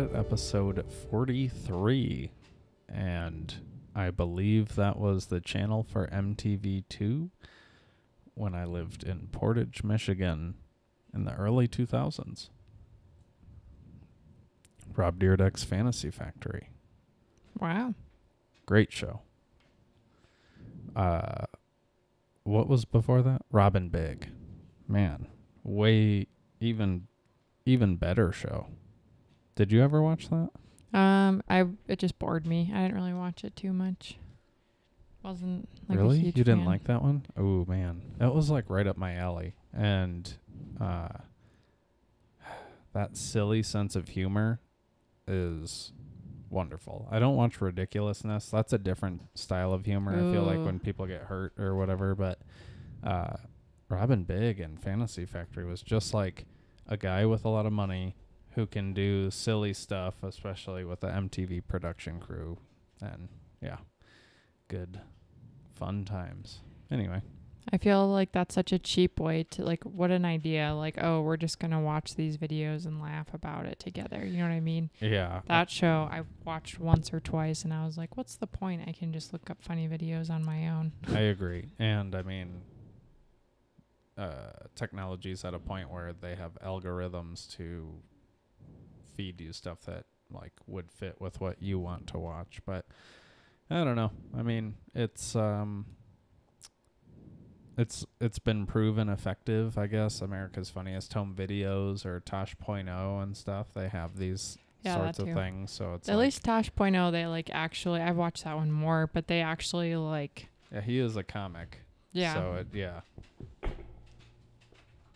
welcome to Taking the Credit, episode 43. And I believe that was the channel for MTV2 when I lived in Portage, Michigan in the early 2000s. Rob Dyrdek's Fantasy Factory. Wow. Great show. Uh, what was before that? Rob & Big. Man, way even even better show. Did you ever watch that? Um, I it just bored me. I didn't really watch it too much. Wasn't like really? You didn't fan. like that one? Oh man. That was like right up my alley. And uh that silly sense of humor is wonderful. I don't watch ridiculousness. That's a different style of humor. I feel like when people get hurt or whatever, but uh Rob & Big and Fantasy Factory was just like a guy with a lot of money who can do silly stuff, especially with the MTV production crew. And yeah, good fun times. Anyway, I feel like that's such a cheap way to like. What an idea! Like, oh, we're just gonna watch these videos and laugh about it together. You know what I mean? yeah, That show I watched once or twice, and I was like, what's the point? I can just look up funny videos on my own. I agree. And I mean, uh, technology's at a point where they have algorithms to feed you stuff that like would fit with what you want to watch. But I don't know. I mean, it's um, it's it's been proven effective. I guess America's Funniest Home Videos or Tosh.0 and stuff. They have these Yeah, sorts of things. So it's At like- least Tosh.0, they like actually. I've watched that one more, but they actually like. yeah, he is a comic. Yeah. So it, yeah.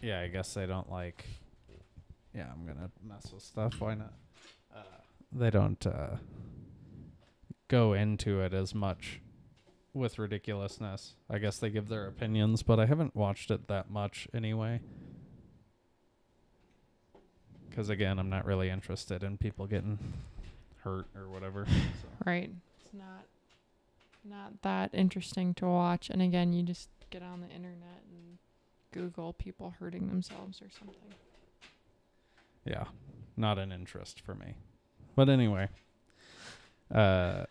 Yeah, I guess they don't like. Yeah, I'm gonna mess with stuff. Why not? Uh, they don't uh, go into it as much with ridiculousness. I guess they give their opinions, but I haven't watched it that much anyway. Because again, I'm not really interested in people getting hurt or whatever. So. Right. It's not not that interesting to watch. And again, you just get on the internet and Google people hurting themselves or something. Yeah, not an interest for me. But anyway, uh,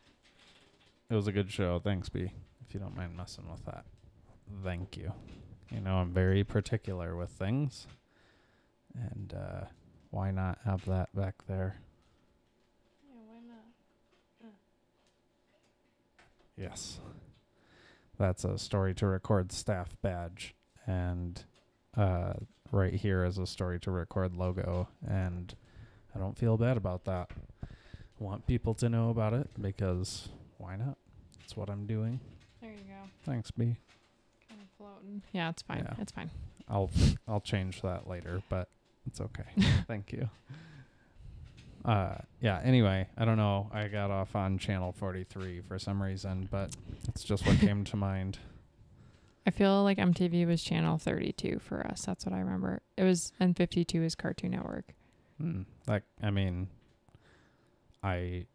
it was a good show. Thanks, B. If you don't mind messing with that, thank you. You know, I'm very particular with things, and uh, why not have that back there? Yeah, why not? Yes, that's a story to record staff badge, and uh, right here is a story to record logo, and I don't feel bad about that. Want people to know about it because why not? That's what I'm doing. There you go. Thanks, B. Kind of floating. Yeah, it's fine. Yeah. It's fine. I'll I'll change that later, but it's okay. Thank you. Uh yeah, anyway, I don't know. I got off on channel 43 for some reason, but it's just what came to mind. I feel like MTV was channel 32 for us. That's what I remember. It was, and 52 is Cartoon Network. Hmm. Like I mean I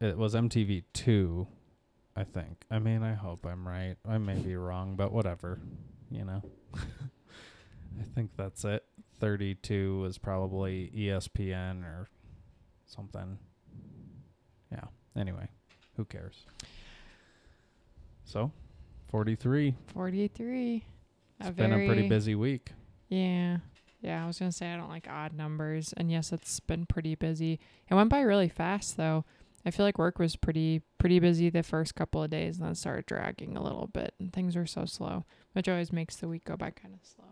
it was MTV 2, I think. I mean, I hope I'm right. I may be wrong, but whatever, you know. I think that's it. 32 was probably ESPN or something. Yeah. Anyway, who cares? So, 43. 43. It's been a pretty busy week. Yeah. Yeah, I was going to say I don't like odd numbers. And yes, it's been pretty busy. It went by really fast though. I feel like work was pretty pretty busy the first couple of days and then started dragging a little bit and things were so slow, which always makes the week go by kind of slow.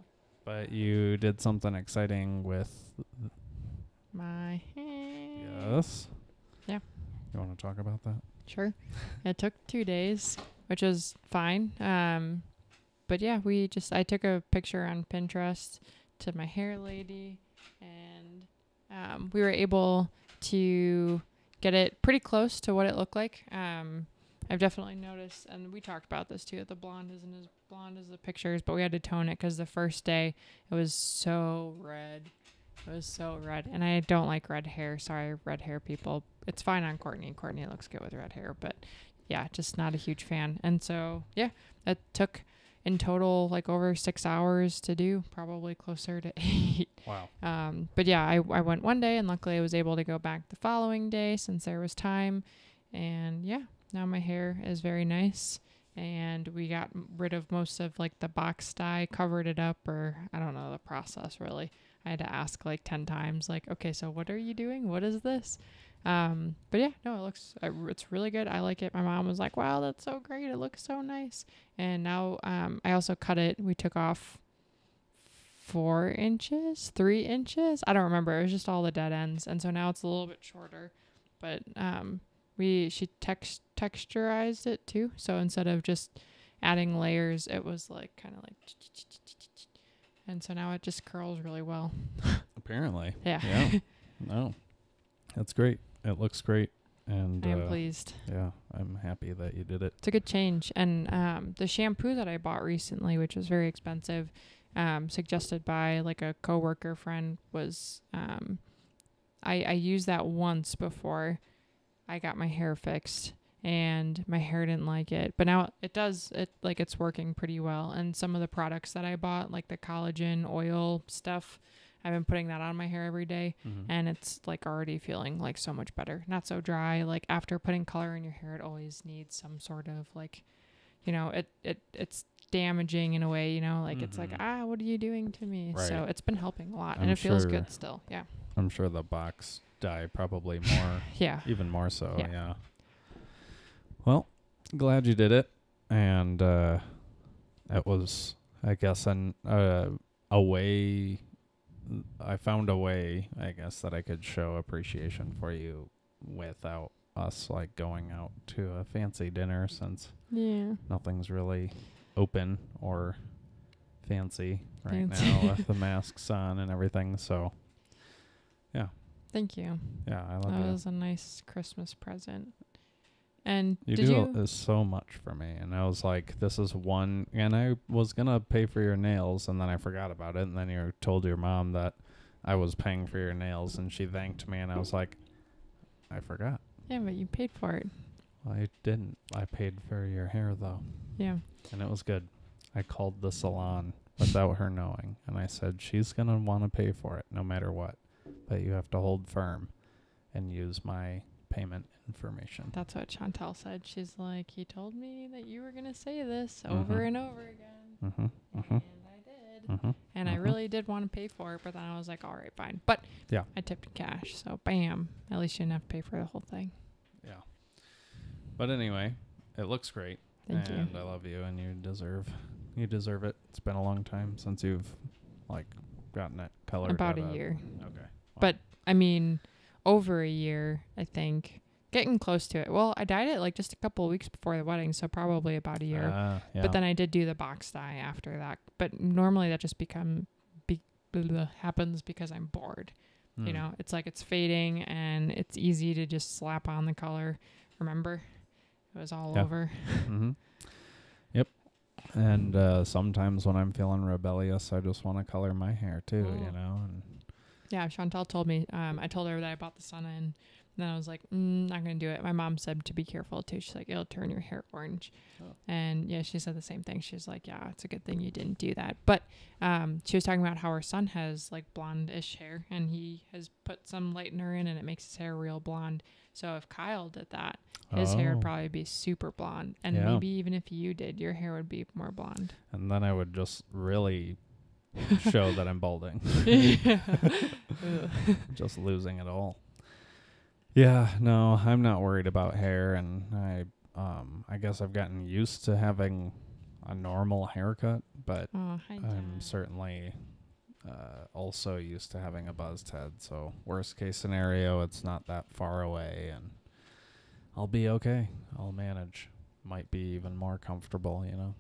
But you did something exciting with My hand. yes. Yeah. You want to talk about that? Sure. it took 2 days, which is fine. Um but yeah, we just I took a picture on Pinterest to my hair lady and um we were able to get it pretty close to what it looked like. Um, I've definitely noticed, and we talked about this too. The blonde isn't as blonde as the pictures, but we had to tone it because the first day it was so red. It was so red, and I don't like red hair. Sorry, red hair people. It's fine on Courtney. Courtney looks good with red hair, but yeah, just not a huge fan. And so yeah, it took in total like over six hours to do, probably closer to eight. Wow. Um, but yeah, I, I went one day and luckily I was able to go back the following day since there was time. And yeah, now my hair is very nice. And we got rid of most of like the box dye, covered it up, or I don't know the process really. I had to ask like 10 times, like, okay, so what are you doing? What is this? Um, but yeah, no, it looks, uh, it's really good. I like it. My mom was like, wow, that's so great. It looks so nice. And now, um, I also cut it. We took off four inches, three inches. I don't remember. It was just all the dead ends. And so now it's a little bit shorter, but, um, we, she text, texturized it too. So instead of just adding layers, it was like kind of like, and so now it just curls really well. Apparently. Yeah. Yeah. no. That's great. It looks great. And I am uh, pleased. yeah, I'm happy that you did it. It's a good change. And um, the shampoo that I bought recently, which was very expensive, um, suggested by like a coworker friend, was um, I I used that once before I got my hair fixed, and my hair didn't like it. But now it does. It like it's working pretty well. And some of the products that I bought, like the collagen oil stuff. I've been putting that on my hair every day Mm-hmm. and it's like already feeling like so much better. Not so dry. Like after putting color in your hair, it always needs some sort of like, you know, it it it's damaging in a way. You know, like it's like Mhm. ah, what are you doing to me? So it's been helping a lot, I'm and it feels good still. Yeah, I'm sure the box dye probably more, yeah, even more so. Yeah. Yeah. Well, glad you did it, and uh, it was, I guess, an uh, a way. I found a way, I guess, that I could show appreciation for you without us like going out to a fancy dinner since yeah. nothing's really open or fancy right Fancy. now with the masks on and everything. So yeah. Thank you. yeah, I love That you. was a nice Christmas present. And You did do you? uh, so much for me, and I was like, "This is one." And I was gonna pay for your nails, and then I forgot about it. And then you told your mom that I was paying for your nails, and she thanked me, and I was like, "I forgot. yeah, but you paid for it. I didn't. I paid for your hair though, Yeah. and it was good." I called the salon without her knowing, and I said, "She's gonna want to pay for it no matter what, but you have to hold firm and use my payment information." That's what Chantel said. She's like, he told me that you were gonna say this over Mhm. and over again, Mm-hmm. Mm-hmm. and I did. Mm-hmm. And I really did want to pay for it, but then I was like, all right, fine. But Yeah. I tipped in cash, so bam. At least you didn't have to pay for the whole thing. Yeah. But anyway, it looks great. Thank you. and I love you and you deserve you deserve it. It's been a long time since you've like gotten it colored. About a year. Okay. But I mean, over a year, I think. Getting close to it. Well, I dyed it like just a couple of weeks before the wedding, so probably about a year. Ah, yeah. But then I did do the box dye after that. But normally that just become be, happens because I'm bored. You Mm. know, it's like it's fading and it's easy to just slap on the color. Remember, it was all Yeah. over. Mm-hmm. Yep. And uh, sometimes when I'm feeling rebellious, I just want to color my hair too. You Mm. know. And Yeah, Chantel told me. Um, I told her that I bought the Sun-In. And then I was like, mm, not gonna do it. My mom said to be careful too. She's like, it'll turn your hair orange. Oh. And yeah, she said the same thing. She's like, yeah, it's a good thing you didn't do that. But um, she was talking about how her son has like blondish hair, and he has put some lightener in, and it makes his hair real blonde. So if Kyle did that, his hair Oh. would probably be super blonde, and Yeah. maybe even if you did, your hair would be more blonde. and then I would just really show that I'm balding. Just losing it all. Yeah, no, I'm not worried about hair, and I, um, I guess I've gotten used to having a normal haircut, but oh, I'm certainly uh, also used to having a buzzed head. So worst case scenario, it's not that far away, and I'll be okay. I'll manage. Might be even more comfortable, you know.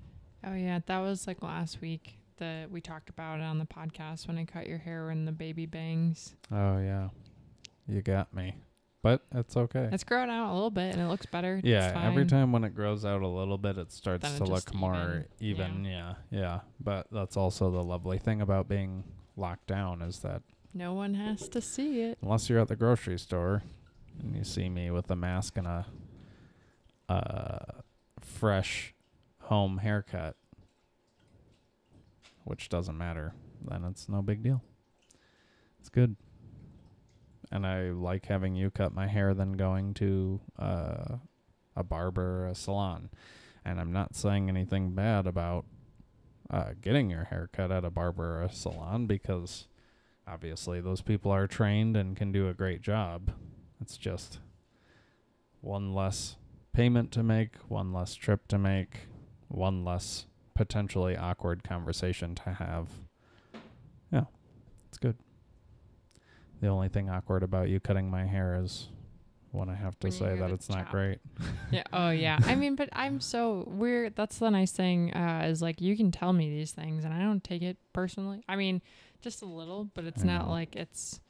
Oh yeah, that was like last week that we talked about it on the podcast when I cut your hair and the baby bangs. Oh yeah, you got me. But it's okay. It's growing out a little bit and it looks better. It's Yeah, every time when it grows out a little bit, it starts Then to just look more even. Yeah, yeah. But that's also the lovely thing about being locked down is that No one has to see it. unless you're at the grocery store and you see me with a mask and a uh, fresh home haircut, which doesn't matter, then it's no big deal. It's good. And I like having you cut my hair than going to uh, a barber a salon. And I'm not saying anything bad about uh, getting your hair cut at a barber or a salon because obviously those people are trained and can do a great job. It's just one less payment to make, one less trip to make, one less potentially awkward conversation to have. Yeah, it's good. The only thing awkward about you cutting my hair is when I have to When say that it's not great. Yeah. Oh, yeah. I mean, but I'm so weird. That's the nice thing uh, is like you can tell me these things and I don't take it personally. I mean, just a little, but it's I not know. like it's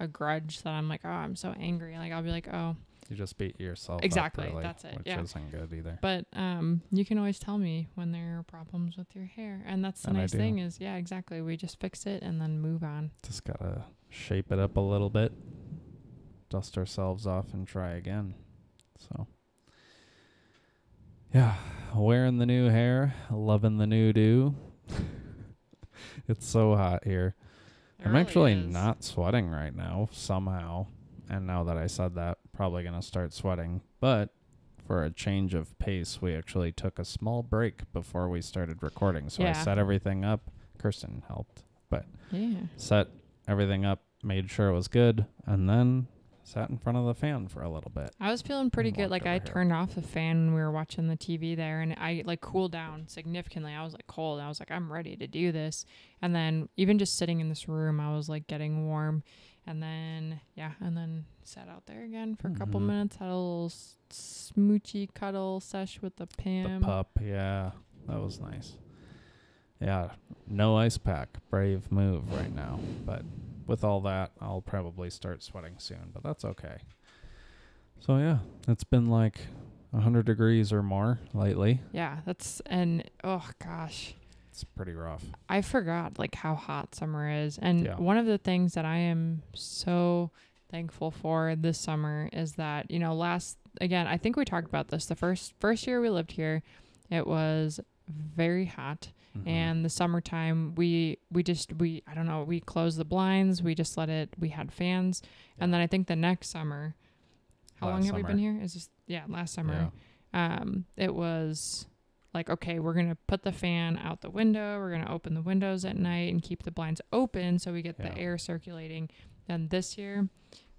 a grudge that I'm like, oh, I'm so angry. Like I'll be like, oh, You just beat yourself Exactly, up, really, that's it, which yeah. isn't good either. but um, you can always tell me when there are problems with your hair, and that's the And nice thing is, yeah, exactly. We just fix it and then move on. Just gotta shape it up a little bit, dust ourselves off, and try again. So, yeah, wearing the new hair, loving the new do. it's so hot here. It I'm really actually is. not sweating right now somehow. And now that I said that, probably going to start sweating. But for a change of pace, we actually took a small break before we started recording. So I set everything up. Kirsten helped. But yeah. Set everything up, made sure it was good, and then sat in front of the fan for a little bit. I was feeling pretty good. Like I here. turned off the fan when we were watching the TV there, and I like cooled down significantly. I was like cold. I was like, I'm ready to do this. And then even just sitting in this room, I was like getting warm. And then yeah, and then sat out there again for a couple Mhm. minutes. Had a little s- smoochy cuddle sesh with the Pam. the pup, yeah, that was nice. Yeah, no ice pack. Brave move right now. But with all that, I'll probably start sweating soon, but that's okay. So yeah, it's been like 100 degrees or more lately. Yeah, that's and oh gosh. It's pretty rough. I forgot like how hot summer is. And Yeah. one of the things that I am so thankful for this summer is that, you know, last again, I think we talked about this. The first first year we lived here, it was very hot Mhm. and the summertime we we just we I don't know, we closed the blinds, we just let it we had fans. And then I think the next summer how long Last have we been here? Is this yeah, last summer Yeah. um, it was like, okay, we're going to put the fan out the window. We're going to open the windows at night and keep the blinds open so we get Yeah. the air circulating. Then this year,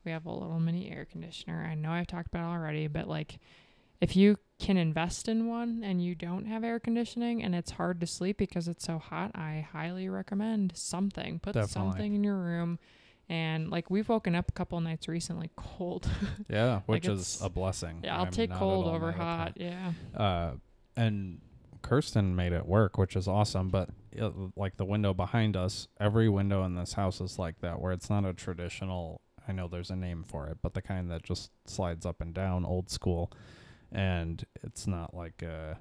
we have a little mini air conditioner. I know I've talked about it already, but like, if you can invest in one and you don't have air conditioning and it's hard to sleep because it's so hot, I highly recommend something. Put Definitely. something in your room. And like, we've woken up a couple nights recently cold. Yeah, which Like, is a blessing. yeah, I'll I'm take cold over hot. Yeah. uh, and Kirsten made it work, which is awesome. But it, like the window behind us, every window in this house is like that, where it's not a traditional. I know there's a name for it, but the kind that just slides up and down, old school, and it's not like a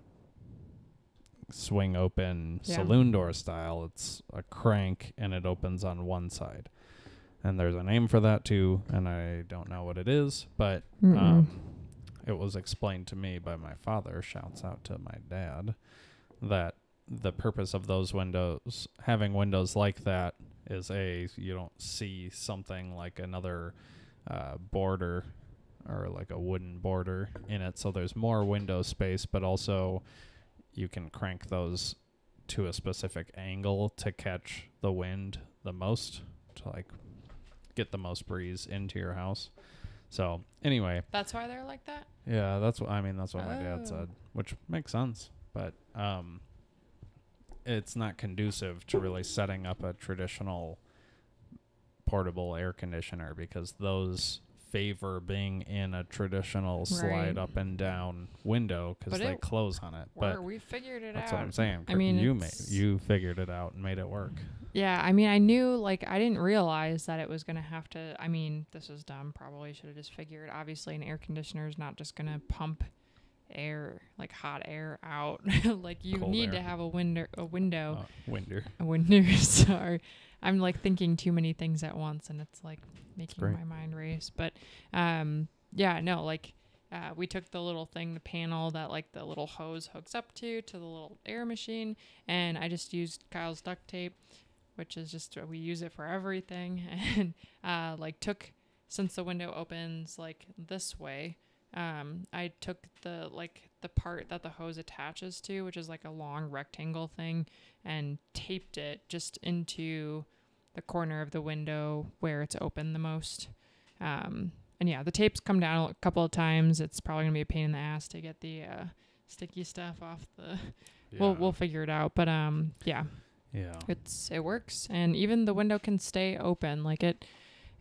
swing open Yeah. saloon door style. It's a crank and it opens on one side. And there's a name for that too, and I don't know what it is, but um, it was explained to me by my father, shouts out to my dad, that the purpose of those windows, having windows like that, is a you don't see something like another uh, border or like a wooden border in it, so there's more window space, but also you can crank those to a specific angle to catch the wind the most to like get the most breeze into your house. So anyway, That's why they're like that? yeah, that's what I mean. That's what my dad Oh. said, which makes sense. But um, it's not conducive to really setting up a traditional portable air conditioner because those favor being in a traditional Right. slide up and down window because they it- close on it. But we figured it that's out. what I'm saying. I mean, you made you figured it out and made it work. Yeah, I mean, I knew like I didn't realize that it was gonna have to. I mean, this is dumb. Probably should have just figured. Obviously, an air conditioner is not just gonna pump air like hot air out. like you Cold need air. to have a window. A window. Uh, winder. A window. Sorry, I'm like thinking too many things at once, and it's like making my mind race. But um, yeah, no, like uh, we took the little thing, the panel that like the little hose hooks up to, to the little air machine, and I just used Kyle's duct tape, which is just we use it for everything, and uh, like took since the window opens like this way. Um, I took the like the part that the hose attaches to, which is like a long rectangle thing, and taped it just into the corner of the window where it's open the most. Um, and yeah, the tapes come down a couple of times. It's probably gonna be a pain in the ass to get the uh, sticky stuff off the. We'll we'll figure it out, but um, yeah, yeah. it's it works, and even the window can stay open. Like it,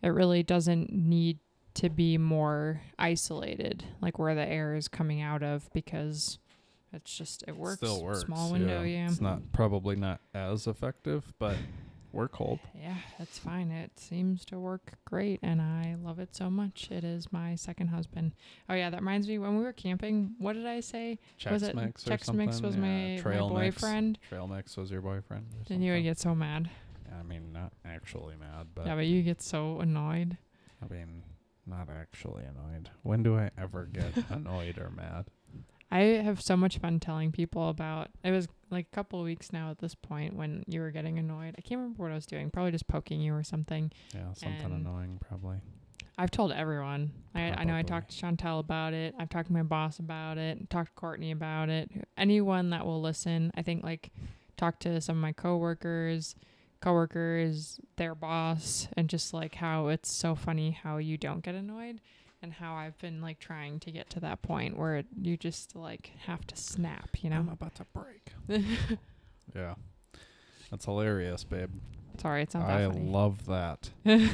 it really doesn't need to be more isolated, like where the air is coming out of, because it's just it works. Still works. Small window, yeah. It's not probably not as effective, but we're cold. Yeah, that's fine. It seems to work great, and I love it so much. It is my second husband. Oh yeah, that reminds me. When we were camping, what did I say? Chex was it Mix or Chex Mix was Yeah, my, my Trail Mix. boyfriend? Trail Mix was your boyfriend. Then you would get so mad. I mean, not actually mad, but yeah, but you get so annoyed. I mean, not actually annoyed. When do I ever get annoyed or mad? I have so much fun telling people about. It was like a couple of weeks now at this point when you were getting annoyed. I can't remember what I was doing. Probably just poking you or something. Yeah, something And- annoying probably. I've told everyone. I, I know I talked to Chantel about it. I've talked to my boss about it. Talked to Courtney about it. Anyone that will listen, I think like talk to some of my coworkers, coworkers, their boss, and just like how it's so funny how you don't get annoyed and how I've been like trying to get to that point where it, you just like have to snap, you know? I'm about to break. yeah. That's hilarious, babe. Sorry, it's not I funny. love that. you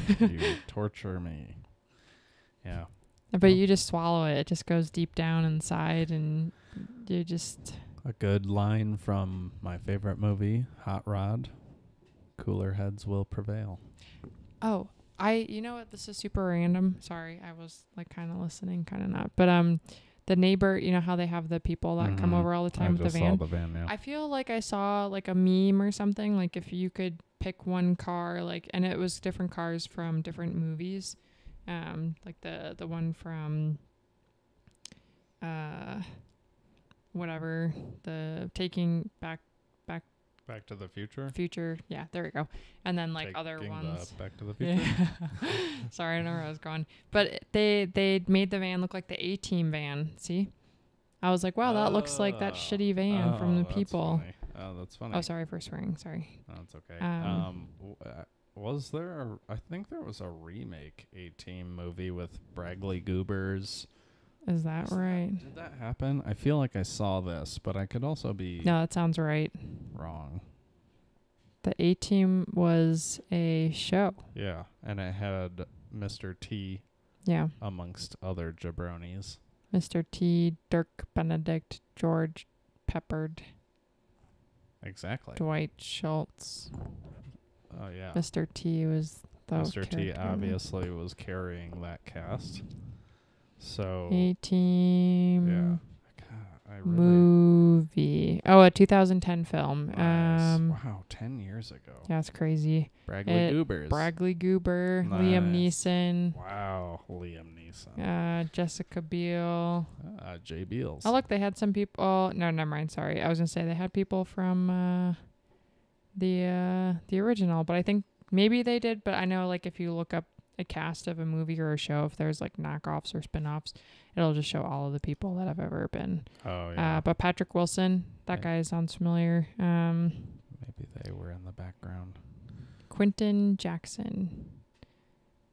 torture me. Yeah. but you just swallow it. It just goes deep down inside and you just A good line from my favorite movie, Hot Rod. Cooler heads will prevail. Oh, I you know what? This is super random. Sorry, I was like kind of listening, kind of not. But um, the neighbor, you know how they have the people that come Mhm. over all the I time with just the van. the van, yeah. I feel like I saw like a meme or something. Like if you could pick one car, like, and it was different cars from different movies. Um, like the the one from, uh, whatever the Taking Back Back to the Future. Future. Yeah, there we go. And then like other Taking the ones. Back to the Future. Yeah. Sorry, I don't know where I was going. But they they made the van look like the A Team van. See, I was like, wow, that looks like that Oh. shitty van from Oh, the that's people. funny. Oh, that's funny. Oh, sorry for swearing. Sorry. That's okay. Um, Um, w- uh, was there? A, I think there was a remake A Team movie with Bragley Goobers. Is that Is that- right? Did that happen? I feel like I saw this, but I could also be No, that sounds right. wrong. The A Team was a show. Yeah, and it had Mr. T Yeah, amongst other jabronis. Mr. T, Dirk Benedict, George Peppard, Exactly. Dwight Schultz. Oh yeah. Mr. T was the Mr. T character. obviously was carrying that cast. So A Team. yeah, God, I really movie. Oh, a 2010 film. nice. Um, wow, ten years ago. yeah, it's crazy. Bragley it- Goobers. Bragley Goober, Liam Neeson, Wow, Liam Neeson. uh, Jessica Biel. Ah, Jay Beals. Oh, look, they had some people. Oh, no, never mind. Sorry, I was gonna say they had people from uh, the uh, the original, but I think maybe they did. But I know, like, if you look up a cast of a movie or a show, if there's like knockoffs or spin-offs, it'll just show all of the people that have ever been. Oh yeah. Uh, but Patrick Wilson, that guy sounds familiar. Um, Maybe they were in the background. Quinton Jackson,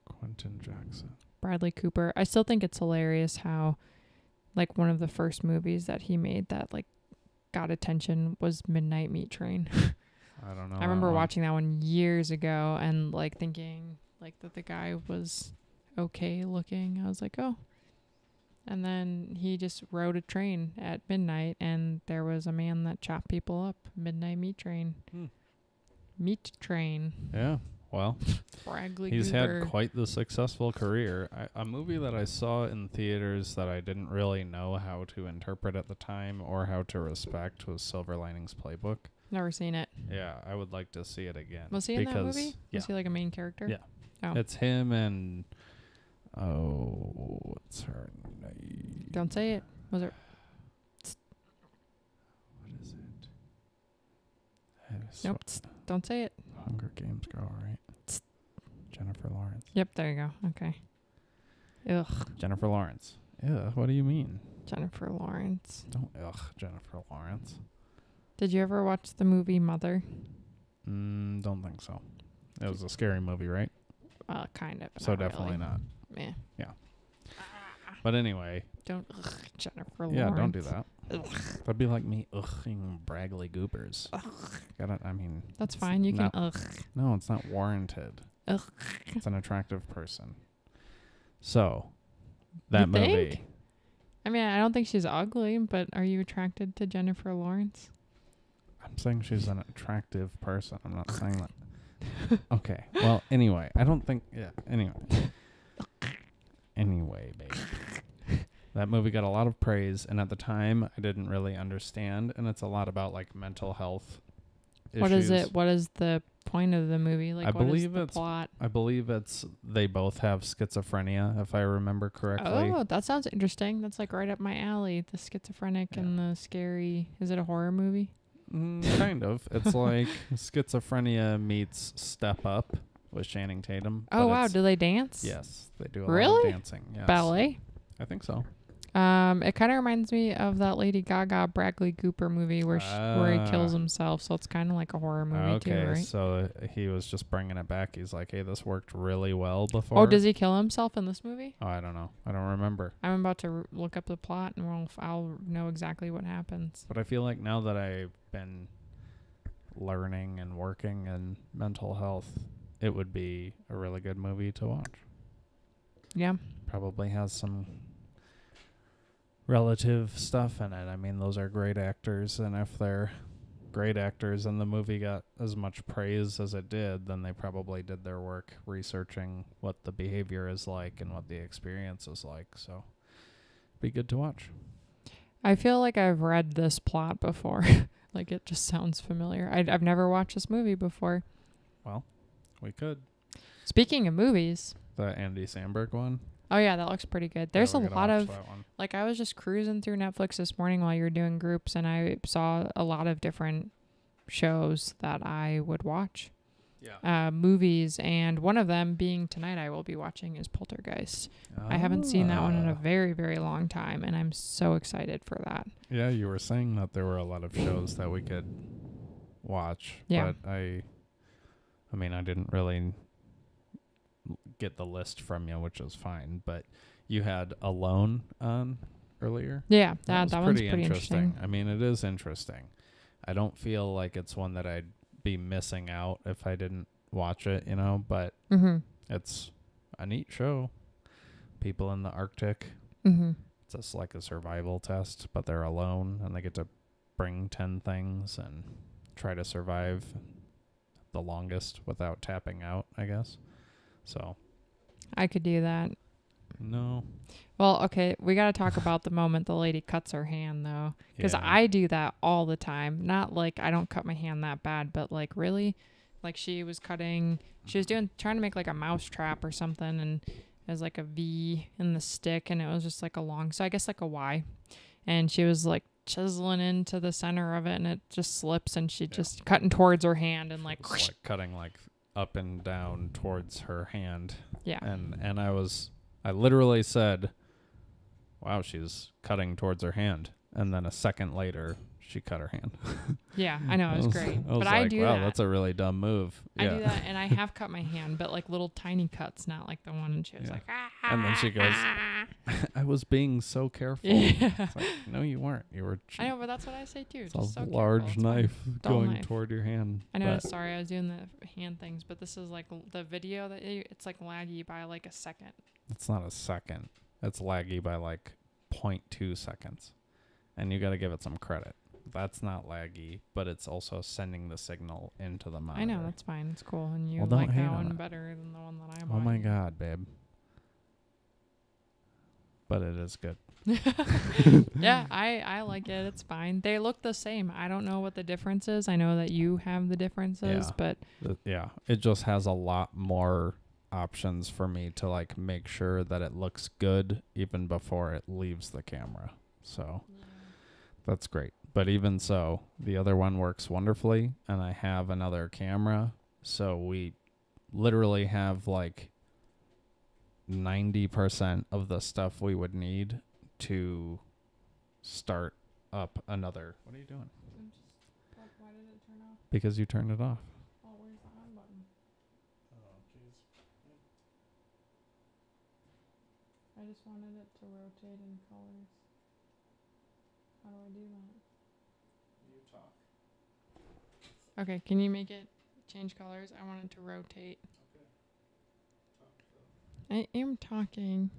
Quinton Jackson. Bradley Cooper. I still think it's hilarious how, like, one of the first movies that he made that like got attention was Midnight Meat Train. I don't know. I remember watching that one years ago and like thinking like that the guy was okay looking. I was like, oh. And then he just rode a train at midnight, and there was a man that chopped people up. Midnight Meat Train. Hmm. Meat Train. Yeah. Well, Bradley he's Cooper. had quite the successful career. I, a movie that I saw in theaters that I didn't really know how to interpret at the time or how to respect was Silver Linings Playbook. Never seen it. Yeah, I would like to see it again. Was he in that movie? Yeah, Was he like a main character? Yeah. Oh. it's him and Oh, what's her name? Don't say it. Was it? What is it? Nope. tss, Don't say it. Hunger Games girl, right? Tss. Jennifer Lawrence. Yep. There you go. Okay. Ugh. Jennifer Lawrence. Yeah. What do you mean? Jennifer Lawrence. Don't ugh, Jennifer Lawrence. Did you ever watch the movie Mother? Mm, don't think so. It was a scary movie, right? Uh, kind of. so definitely really. not. Yeah. But anyway, Don't. Ugh, Jennifer Lawrence. yeah, don't do that. Ugh. That'd be like me ughing Braggly Goopers. Gotta, I mean, That's fine. You can. Ugh. No, it's not warranted. Ugh. It's an attractive person. So, that You movie. think? I mean, I don't think she's ugly, but are you attracted to Jennifer Lawrence? I'm saying she's an attractive person. I'm not saying that. Okay. Well, anyway, I don't think. Yeah. Anyway. Anyway, babe. That movie got a lot of praise, and at the time, I didn't really understand. And it's a lot about like mental health. What is it? What is the point of the movie? Like, I what is believe the it's plot? I believe it's they both have schizophrenia, if I remember correctly. Oh, that sounds interesting. That's like right up my alley. The schizophrenic Yeah. and the scary. Is it a horror movie? Mm, kind of. It's like schizophrenia meets Step Up with Channing Tatum. Oh wow, do they dance? Yes, they do a lot Really? of dancing. Yes. Ballet. I think so. Um, it kind of reminds me of that Lady Gaga Bradley Cooper movie where sh- where he kills Ah. himself. So it's kind of like a horror movie okay, too, right? so he was just bringing it back. He's like, "Hey, this worked really well before." Oh, does he kill himself in this movie? Oh, I don't know. I don't remember. I'm about to r- look up the plot and we'll f- I'll know exactly what happens. But I feel like now that I've been learning and working in mental health, it would be a really good movie to watch. Yeah. Probably has some relative stuff in it. I mean, those are great actors, and if they're great actors and the movie got as much praise as it did, then they probably did their work researching what the behavior is like and what the experience is like. So, be good to watch. I feel like I've read this plot before. like it just sounds familiar. I I've never watched this movie before. Well, we could Speaking of movies, the Andy Samberg one. Oh yeah, that looks pretty good. There's Yeah, a lot of like I was just cruising through Netflix this morning while you were doing groups and I saw a lot of different shows that I would watch. Yeah. Uh, movies and one of them being tonight I will be watching is Poltergeist. I haven't seen that one in a Ah. very very long time and I'm so excited for that. Yeah, you were saying that there were a lot of shows that we could watch. Yeah. But I I mean I didn't really get the list from you, which was fine. But you had Alone on earlier. Yeah, that was that one's pretty interesting. I mean it is interesting. I don't feel like it's one that I'd be missing out if I didn't watch it, you know, but Mhm. it's a neat show. People in the Arctic Mhm. it's just like a survival test, but they're alone and they get to bring 10 things and try to survive the longest without tapping out, I guess. So, I could do that. no. Well, okay, we got to talk about the moment the lady cuts her hand though, because Yeah. I do that all the time. Not like I don't cut my hand that bad, but like really, like she was cutting, she was doing trying to make like a mouse trap or something, and it was like a V in the stick, and it was just like a long, so I guess like a Y, and she was like chiseling into the center of it, and it just slips, and she just cutting towards her hand, and like, like cutting like up and down towards her hand. yeah, And and I was I literally said, "Wow, she's cutting towards her hand." And then a second later, she cut her hand. yeah, I know it was great, I was but I do wow, that. that's a really dumb move. I yeah. do that, and I have cut my hand, but like little tiny cuts, not like the one. And she was Yeah. like, ah, And then she goes, ah." I was being so careful. yeah. Like, no, you weren't. You were. I know, but that's what I say too. It's Just a so large careful. Knife going knife. toward your hand. I know. Sorry, I was doing the hand things, but this is like l- the video that you, it's like laggy by like a second. It's not a second. It's laggy by like 0.2 seconds. And you got to give it some credit. That's not laggy, but it's also sending the signal into the monitor. I know that's fine. It's cool, and you Well, don't like hate that on one it. better than the one that I am. Oh my god, babe. But it is good. yeah, I I like it. It's fine. They look the same. I don't know what the difference is. I know that you have the differences, Yeah. but The- yeah, it just has a lot more options for me to like make sure that it looks good even before it leaves the camera. So that's great. But even so, the other one works wonderfully and I have another camera, so we literally have like 90% of the stuff we would need to start up another. What are you doing? I'm just. Why did it turn off? Because you turned it off. Oh, where's the on button? Oh, jeez. I just wanted it to rotate in colors. How do I do that? You talk. Okay, can you make it change colors? I want it to rotate. I am talking.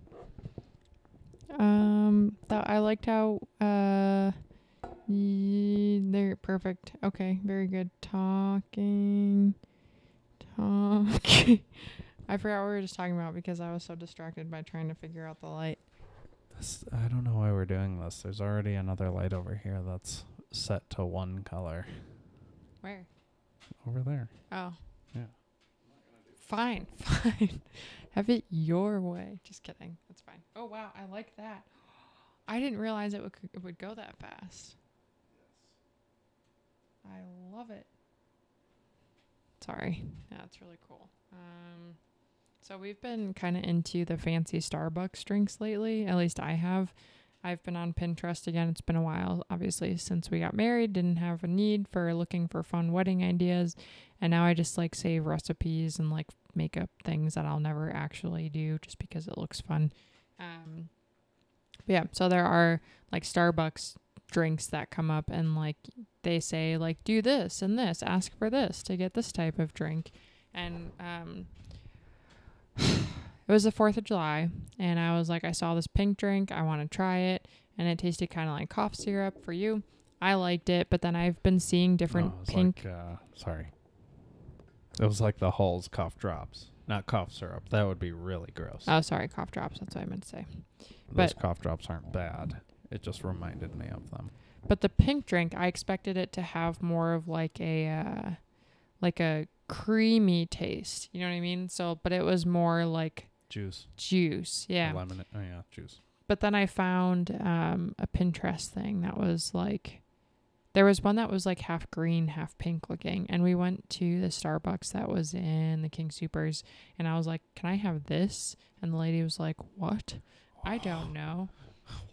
Um, that I liked how uh, ye- they're perfect. Okay, very good. Talking, talking. I forgot what we were just talking about because I was so distracted by trying to figure out the light. This, I don't know why we're doing this. There's already another light over here that's set to one color. Where? Over there. Oh. Yeah. Fine, fine. Have it your way. Just kidding. That's fine. Oh wow, I like that. I didn't realize it would it would go that fast. I love it. Sorry. Yeah, it's really cool. Um so we've been kind of into the fancy Starbucks drinks lately. At least I have. I've been on Pinterest again. It's been a while, obviously, since we got married. Didn't have a need for looking for fun wedding ideas. And now I just like save recipes and like make up things that I'll never actually do just because it looks fun. Um, but yeah, so there are like Starbucks drinks that come up and like they say like do this and this, ask for this to get this type of drink. And um it was the 4th of July and I was like I saw this pink drink, I want to try it and it tasted kind of like cough syrup for you. I liked it, but then I've been seeing different No, pink Like, uh, sorry. It was like the Halls cough drops, not cough syrup. That would be really gross. Oh, sorry, cough drops. That's what I meant to say. Those but- cough drops aren't bad. It just reminded me of them. But the pink drink, I expected it to have more of like a uh, like a creamy taste. You know what I mean? So, but it was more like Juice. juice. Yeah. Lemon. Oh yeah, juice. But then I found um, a Pinterest thing that was like there was one that was like half green, half pink looking, and we went to the Starbucks that was in the King Soopers, and I was like, "Can I have this?" And the lady was like, "What?" I don't know.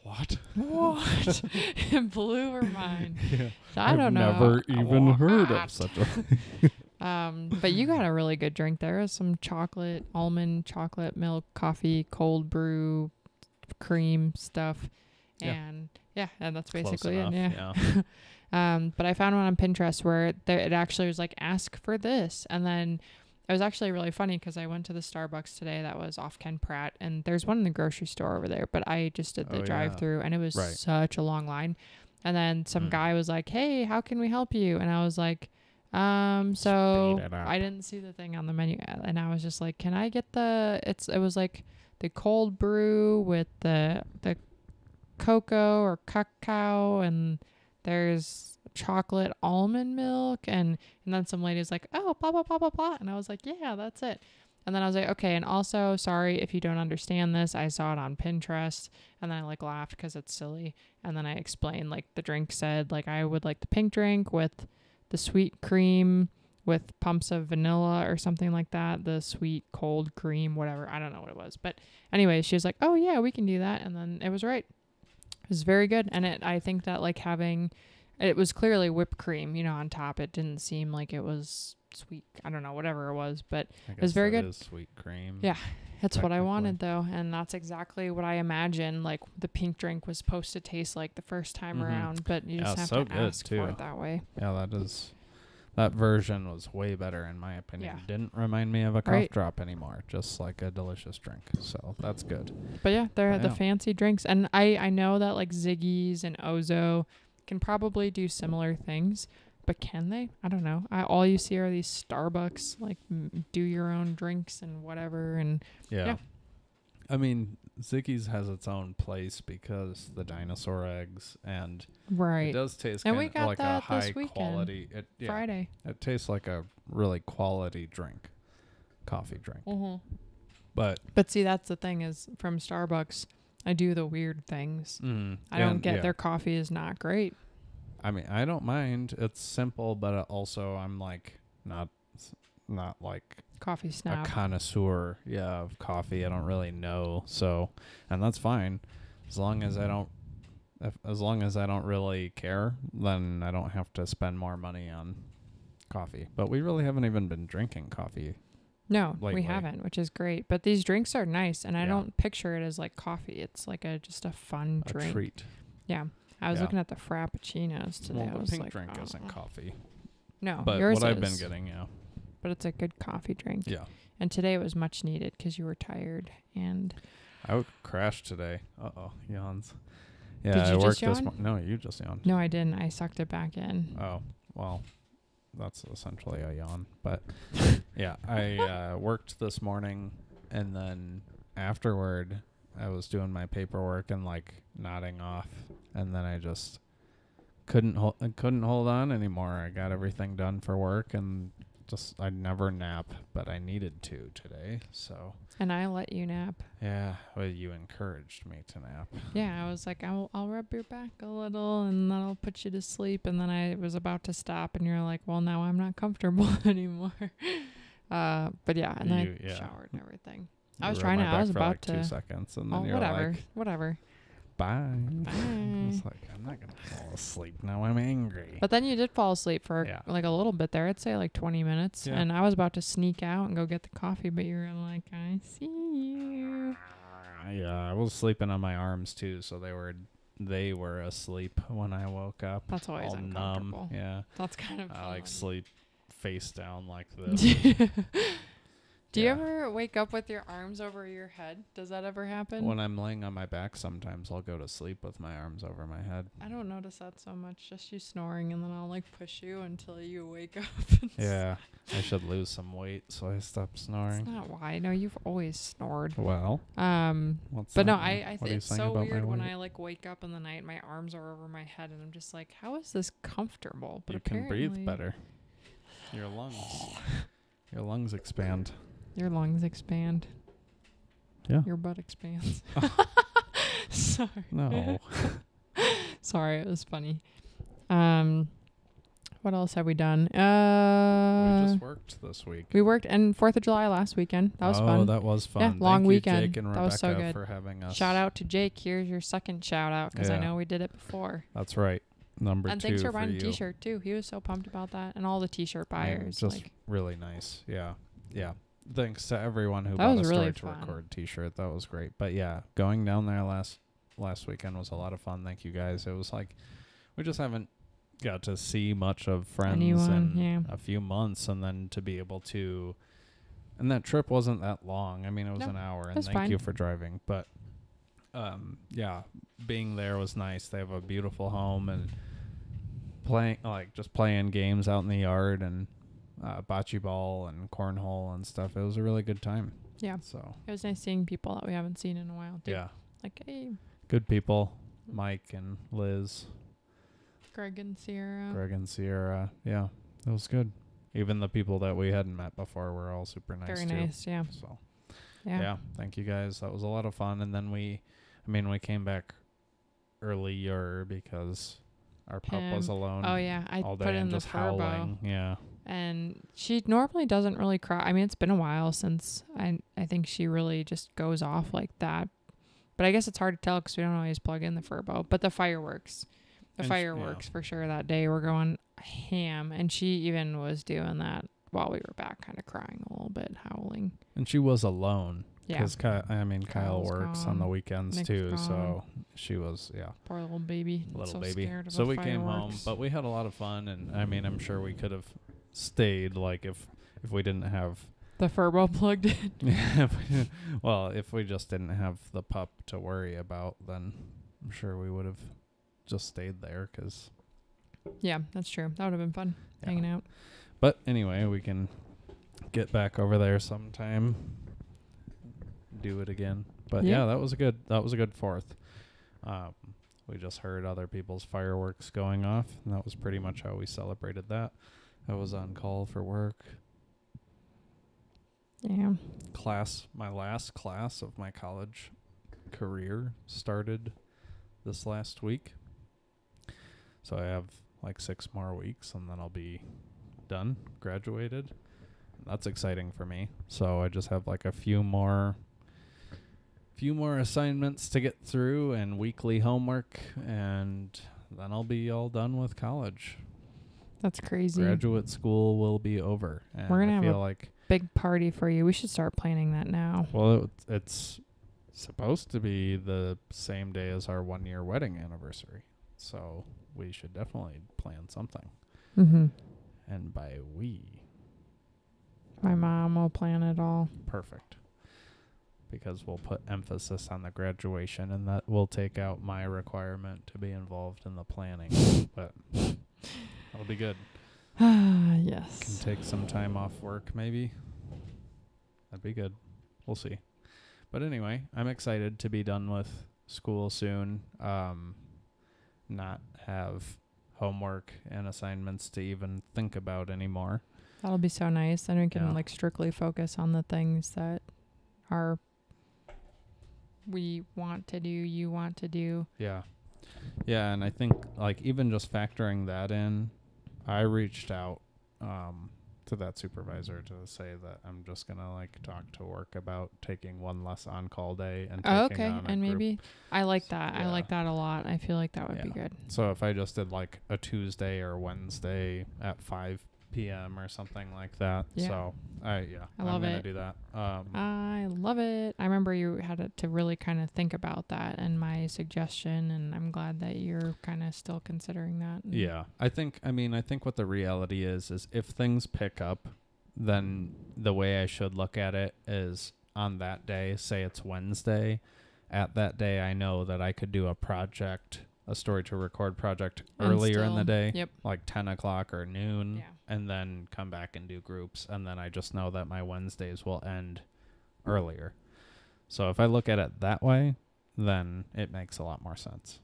What? What? it blew her mind. yeah. I I've don't know. never even heard of such a. Um, but you got a really good drink. There some chocolate, almond, chocolate milk, coffee, cold brew, cream stuff, Yeah. and yeah, and that's basically it. enough, Yeah. Um, but I found one on Pinterest where there, it actually was like ask for this, and then it was actually really funny because I went to the Starbucks today that was off Ken Pratt, and there's one in the grocery store over there. But I just did the Oh, yeah. drive-through, and it was Right. such a long line. And then some Mm. guy was like, "Hey, how can we help you?" And I was like, "Um, so Speed it up. I didn't see the thing on the menu, and I was just like, "Can I get the?" It's it was like the cold brew with the the cocoa or cacao, and there's chocolate almond milk, and and then some lady's like, "Oh, blah blah blah blah blah," and I was like, "Yeah, that's it." And then I was like, okay, and also, sorry if you don't understand this. I saw it on Pinterest, and then I like laughed because it's silly. And then I explained, like the drink said, like I would like the pink drink with the sweet cream with pumps of vanilla or something like that. The sweet cold cream, whatever. I don't know what it was, but anyway, she was like, "Oh yeah, we can do that," and then it was right. It was very good, and it. I think that like having, it was clearly whipped cream, you know, on top. It didn't seem like it was sweet. I don't know, whatever it was, but it was very good. is sweet cream. Yeah. That's what I wanted though, and that's exactly what I imagined like the pink drink was supposed to taste like the first time Mhm. around, but you just Yeah, have so to ask for too. it that way. Yeah, that is. That version was way better in my opinion. Yeah. Didn't remind me of a cough Right. drop anymore. Just like a delicious drink. So that's good. But yeah, they're the Yeah. fancy drinks, and I I know that like Ziggi's and Ozo can probably do similar things, but can they? I don't know. I all you see are these Starbucks like m- do your own drinks and whatever, and Yeah. Yeah. I mean, Ziggi's has its own place because the dinosaur eggs and right. it does taste And kind we got like a that high this weekend, quality. It yeah, Friday. it tastes like a really quality drink, coffee drink. Mm-hmm. But But see, that's the thing is from Starbucks, I do the weird things. mm, I don't and, get yeah. their coffee is not great. I mean, I don't mind. It's simple, but also I'm like not not like Coffee snob. a connoisseur, yeah, of coffee. I don't really know, so and that's fine, as long as I don't, if, as long as I don't really care, then I don't have to spend more money on coffee. But we really haven't even been drinking coffee. no, lately. we haven't, which is great. But these drinks are nice, and I Yeah. don't picture it as like coffee. It's like a just a fun A drink. treat. Yeah. I was Yeah. looking at the frappuccinos today. Well, I the was pink like, drink oh. isn't coffee, No, but yours what I've been getting, yeah, But it's a good coffee drink. yeah. And today it was much needed because you were tired. And I crashed today. Uh oh, yawns. Yeah, Did I you just worked this. yawn? Mo- no, you just yawned. no, I didn't. I sucked it back in. Oh, well, that's essentially a yawn. But yeah, I uh, worked this morning and then afterward I was doing my paperwork and like nodding off and then I just couldn't hold I couldn't hold on anymore. I got everything done for work and just I never nap, but I needed to today. So, And I let you nap. yeah, well you encouraged me to nap. Yeah, I was like, I'll, I'll rub your back a little and that'll put you to sleep. And then I was about to stop, and you're like, well, now I'm not comfortable anymore. Uh, but yeah, and then You- I yeah. showered and everything. I was trying to- I was about like two to- seconds and then Oh, you're whatever, like whatever. Bye. Bye. It's like I'm not gonna fall asleep now. I'm angry. But then you did fall asleep for Yeah. like a little bit there. I'd say like 20 minutes. Yeah. And I was about to sneak out and go get the coffee, but you were like, I see you. yeah, uh, I was sleeping on my arms too, so they were they were asleep when I woke up. That's always all numb. uncomfortable. Yeah, That's kind of I like sleep face down like this. Do you Yeah. ever wake up with your arms over your head? Does that ever happen? when I'm laying on my back, sometimes I'll go to sleep with my arms over my head. I don't notice that so much. Just you snoring, and then I'll like push you until you wake up. Yeah, I should lose some weight so I stop That's snoring. not why. No, you've always snored. Well, Um, what's but no, I, mean? I What th- you it's so weird when? I like wake up in the night, my arms are over my head, and I'm just like, how is this comfortable? But you can breathe better. Your lungs, your lungs expand. Your lungs expand. Yeah. Your butt expands. Sorry. No. Sorry, it was funny. Um, what else have we done? we Uh, just worked this week. we worked and Fourth of July last weekend. That was oh, fun. that was fun. Yeah, Thank long you, weekend. Jake and That Rebecca was so good. for having us. Shout out to Jake. Here's your second shout out because I know we did it before. That's right. Number and two thanks for buying you. a T-shirt too. He was so pumped about that, and all the T-shirt Yeah, buyers. just like, really nice. Yeah. Yeah. Thanks to everyone who That bought was a story really to record t-shirt. That was great. But yeah, going down there last last weekend was a lot of fun. Thank you guys. It was like we just haven't got to see much of friends Anyone, in yeah. a few months and then to be able to and that trip wasn't that long. I mean, it was No, an hour and thank fine. you for driving, but um yeah, being there was nice. They have a beautiful home and playing like just playing games out in the yard and uh, bocce ball and cornhole and stuff. It was a really good time. yeah, So it was nice seeing people that we haven't seen in a while. Too. yeah, like hey, good people. Mike and Liz, Greg and Sierra. Greg and Sierra. Yeah, it was good. Even the people that we hadn't met before were all super nice Very too. nice. Yeah. So Yeah. yeah. thank you guys. That was a lot of fun. And then we, I mean, we came back earlier because our pup was alone. Oh yeah, I all day put and the just furbo, howling. Yeah, and she normally doesn't really cry. I mean, it's been a while since I I think she really just goes off like that. But I guess it's hard to tell because we don't always plug in the furbo. But the fireworks, the And fireworks for sure that day were going ham, and she even was doing that while we were back, kind of crying a little bit, howling. and she was alone. Yeah, Because I mean, Kyle Kyle's works on the weekends Nick's too, gone. so she was yeah, poor little baby, little so baby. Scared of So we came home, but we had a lot of fun, and I mean, I'm sure we could have stayed like if if we didn't have the furbo plugged in. well, if we just didn't have the pup to worry about, then I'm sure we would have just stayed there. Cause Yeah, that's true. That would have been fun Yeah. hanging out. but anyway, we can get back over there sometime. Do it again. But Yeah. yeah, that was a good that was a good fourth. Um, we just heard other people's fireworks going off, and that was pretty much how we celebrated that. I was on call for work. Yeah. class, my last class of my college career started this last week. So I have like six more weeks and then I'll be done, graduated. That's exciting for me. So I just have like a few more few more assignments to get through and weekly homework and then I'll be all done with college. That's crazy. Graduate school will be over. And We're gonna I have a like Big party for you. We should start planning that now. Well, it, it's supposed to be the same day as our one year wedding anniversary. So we should definitely plan something. Mm-hmm. And by we, My mom will plan it all. perfect. Because we'll put emphasis on the graduation and that will take out my requirement to be involved in the planning. but that'll be good. Ah, Can take some time off work maybe. That'd be good. We'll see. But anyway, I'm excited to be done with school soon. Um not have homework and assignments to even think about anymore. That'll be so nice. Then we can Yeah. like strictly focus on the things that are we want to do, you want to do. Yeah. Yeah, and I think like even just factoring that in, I reached out um to that supervisor to say that I'm just gonna like talk to work about taking one less on call day and Oh, okay. And group maybe I like that. I like that a lot. I feel like that would be good. So if I just did like a Tuesday or Wednesday at 5 p.m. or something like that. Yeah. So I yeah, I love am gonna it. do that. Um, I love it. I remember you had to- to really kind of think about that and my suggestion, and I'm glad that you're kind of still considering that. yeah, I think I mean I think what the reality is is if things pick up, then the way I should look at it is on that day. Say it's Wednesday. At that day, I know that I could do a project, a story to record project And earlier in the day, Yep. like 10 o'clock or noon. Yeah. and then come back and do groups and then I just know that my Wednesdays will end earlier. So if I look at it that way, then it makes a lot more sense.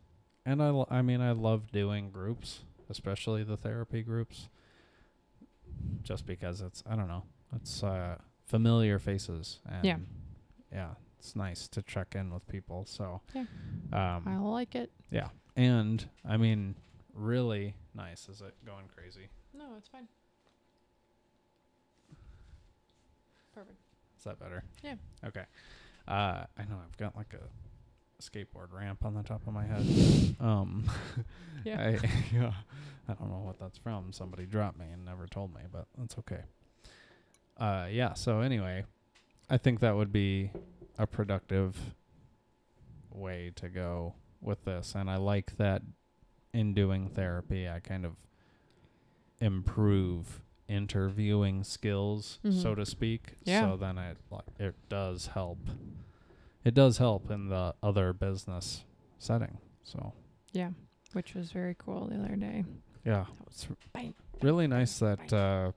And I l- I mean I love doing groups, especially the therapy groups. Just because it's I don't know, it's uh familiar faces and Yeah. yeah, it's nice to check in with people. So Yeah. um I like it. yeah. And I mean really nice. Is it going crazy? No, it's fine. Perfect. Is that better? Yeah. Okay. Uh, I know I've got like a skateboard ramp on the top of my head. Um, Yeah. I, yeah. I don't know what that's from. Somebody dropped me and never told me, but that's okay. Uh, yeah. So anyway, I think that would be a productive way to go with this, and I like that in doing therapy, I kind of improve interviewing skills, so Mhm. to speak. Yeah. So then it like it does help. It does help in the other business setting. So Yeah, which was very cool the other day. yeah, was it's bang, really nice bang, that uh,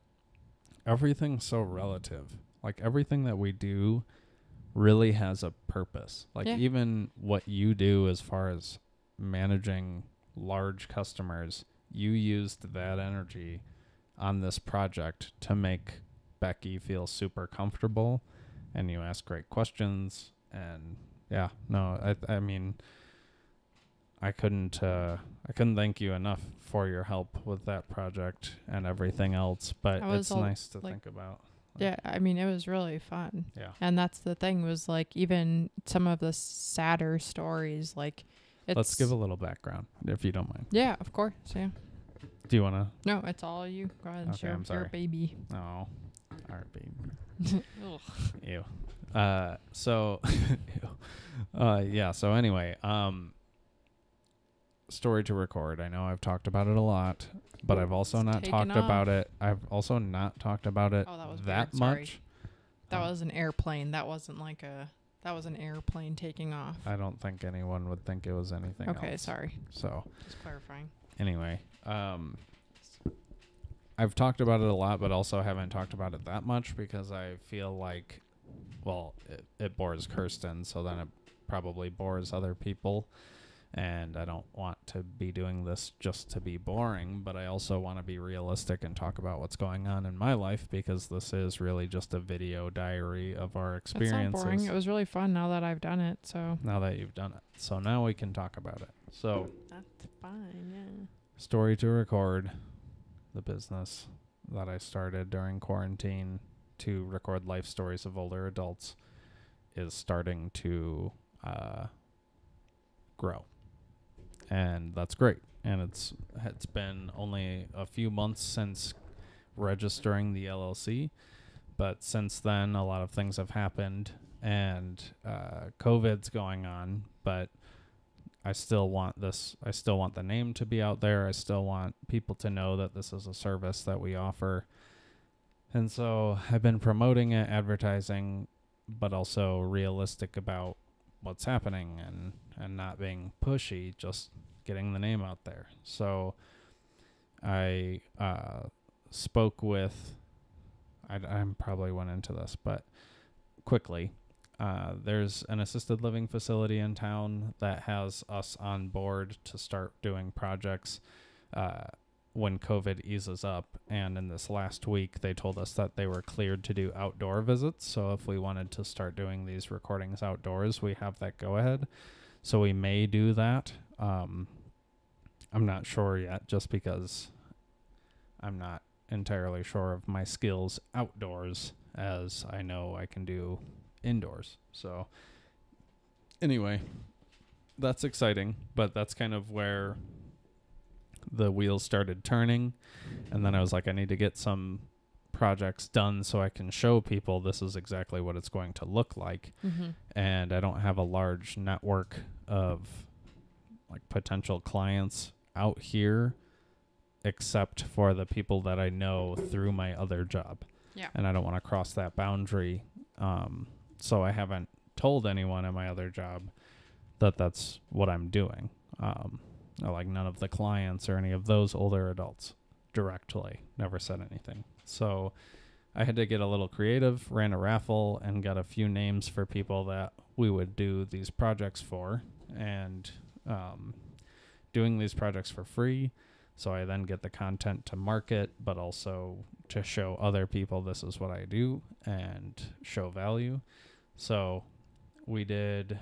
everything's so relative. Like everything that we do really has a purpose. Like Yeah. even what you do as far as managing large customers, you used that energy on this project to make Becky feel super comfortable and you ask great questions and yeah, no, I I mean I couldn't uh I couldn't thank you enough for your help with that project and everything else, but it's nice to like- think about. Yeah, I mean it was really fun. Yeah. And that's the thing was like even some of the sadder stories like it's Let's give a little background if you don't mind. Yeah, of course. Yeah. Do you want to No, it's all you. Go ahead and Okay, share I'm your sorry. baby. Oh, our baby. Ew. Uh, so, ew. uh, yeah. So anyway, um, story to record. I know I've talked about it a lot, but I've also It's not talked off. about it. I've also not talked about it Oh, that was that much. That Um, was an airplane. That wasn't like a that was an airplane taking off. I don't think anyone would think it was anything okay, else. sorry. So Just clarifying. anyway, um, I've talked about it a lot, but also haven't talked about it that much because I feel like, well, it, it bores Kirsten, so then it probably bores other people. And I don't want to be doing this just to be boring, but I also want to be realistic and talk about what's going on in my life because this is really just a video diary of our That's not experiences. boring. It was really fun now that I've done it. So now that you've done it. So now we can talk about it. So, that's fine. Yeah. story to record the business that I started during quarantine to record life stories of older adults is starting to uh, grow. And that's great. And it's it's been only a few months since registering the LLC, but since then a lot of things have happened and uh, COVID's going on, but I still want this. I still want the name to be out there. I still want people to know that this is a service that we offer. And so I've been promoting it, advertising, but also realistic about what's happening and and not being pushy, just getting the name out there. So I uh, spoke with. I, I probably went into this, but quickly uh, there's an assisted living facility in town that has us on board to start doing projects uh, when COVID eases up. And in this last week, they told us that they were cleared to do outdoor visits. So if we wanted to start doing these recordings outdoors, we have that go ahead. So we may do that. Um, I'm not sure yet, just because I'm not entirely sure of my skills outdoors, as I know I can do indoors. So anyway, that's exciting, but that's kind of where the wheels started turning and then I was like I need to get some projects done so I can show people this is exactly what it's going to look like Mm-hmm. and I don't have a large network of like potential clients out here except for the people that I know through my other job. Yeah. And I don't want to cross that boundary. Um, so I haven't told anyone at my other job that that's what I'm doing. Um, like none of the clients or any of those older adults directly never said anything. So I had to get a little creative, ran a raffle, and got a few names for people that we would do these projects for, and um, doing these projects for free. So I then get the content to market, but also to show other people this is what I do and show value. So we did,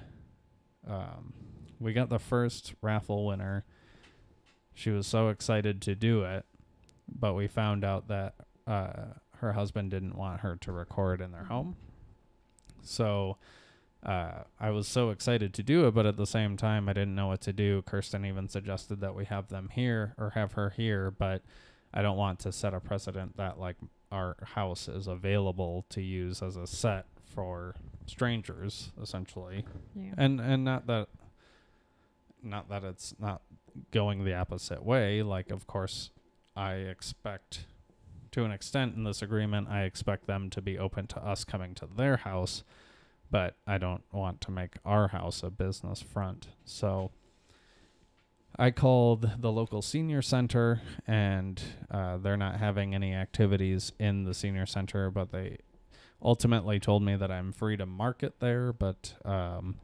um, we got the first raffle winner. She was so excited to do it, but we found out that uh, her husband didn't want her to record in their home. So uh, I was so excited to do it, but at the same time, I didn't know what to do. Kirsten even suggested that we have them here or have her here, but I don't want to set a precedent that like our house is available to use as a set for strangers, essentially Yeah. and and not that not that it's not going the opposite way like of course i expect to an extent in this agreement i expect them to be open to us coming to their house but i don't want to make our house a business front so i called the local senior center and uh, they're not having any activities in the senior center but they ultimately told me that i'm free to market there but um,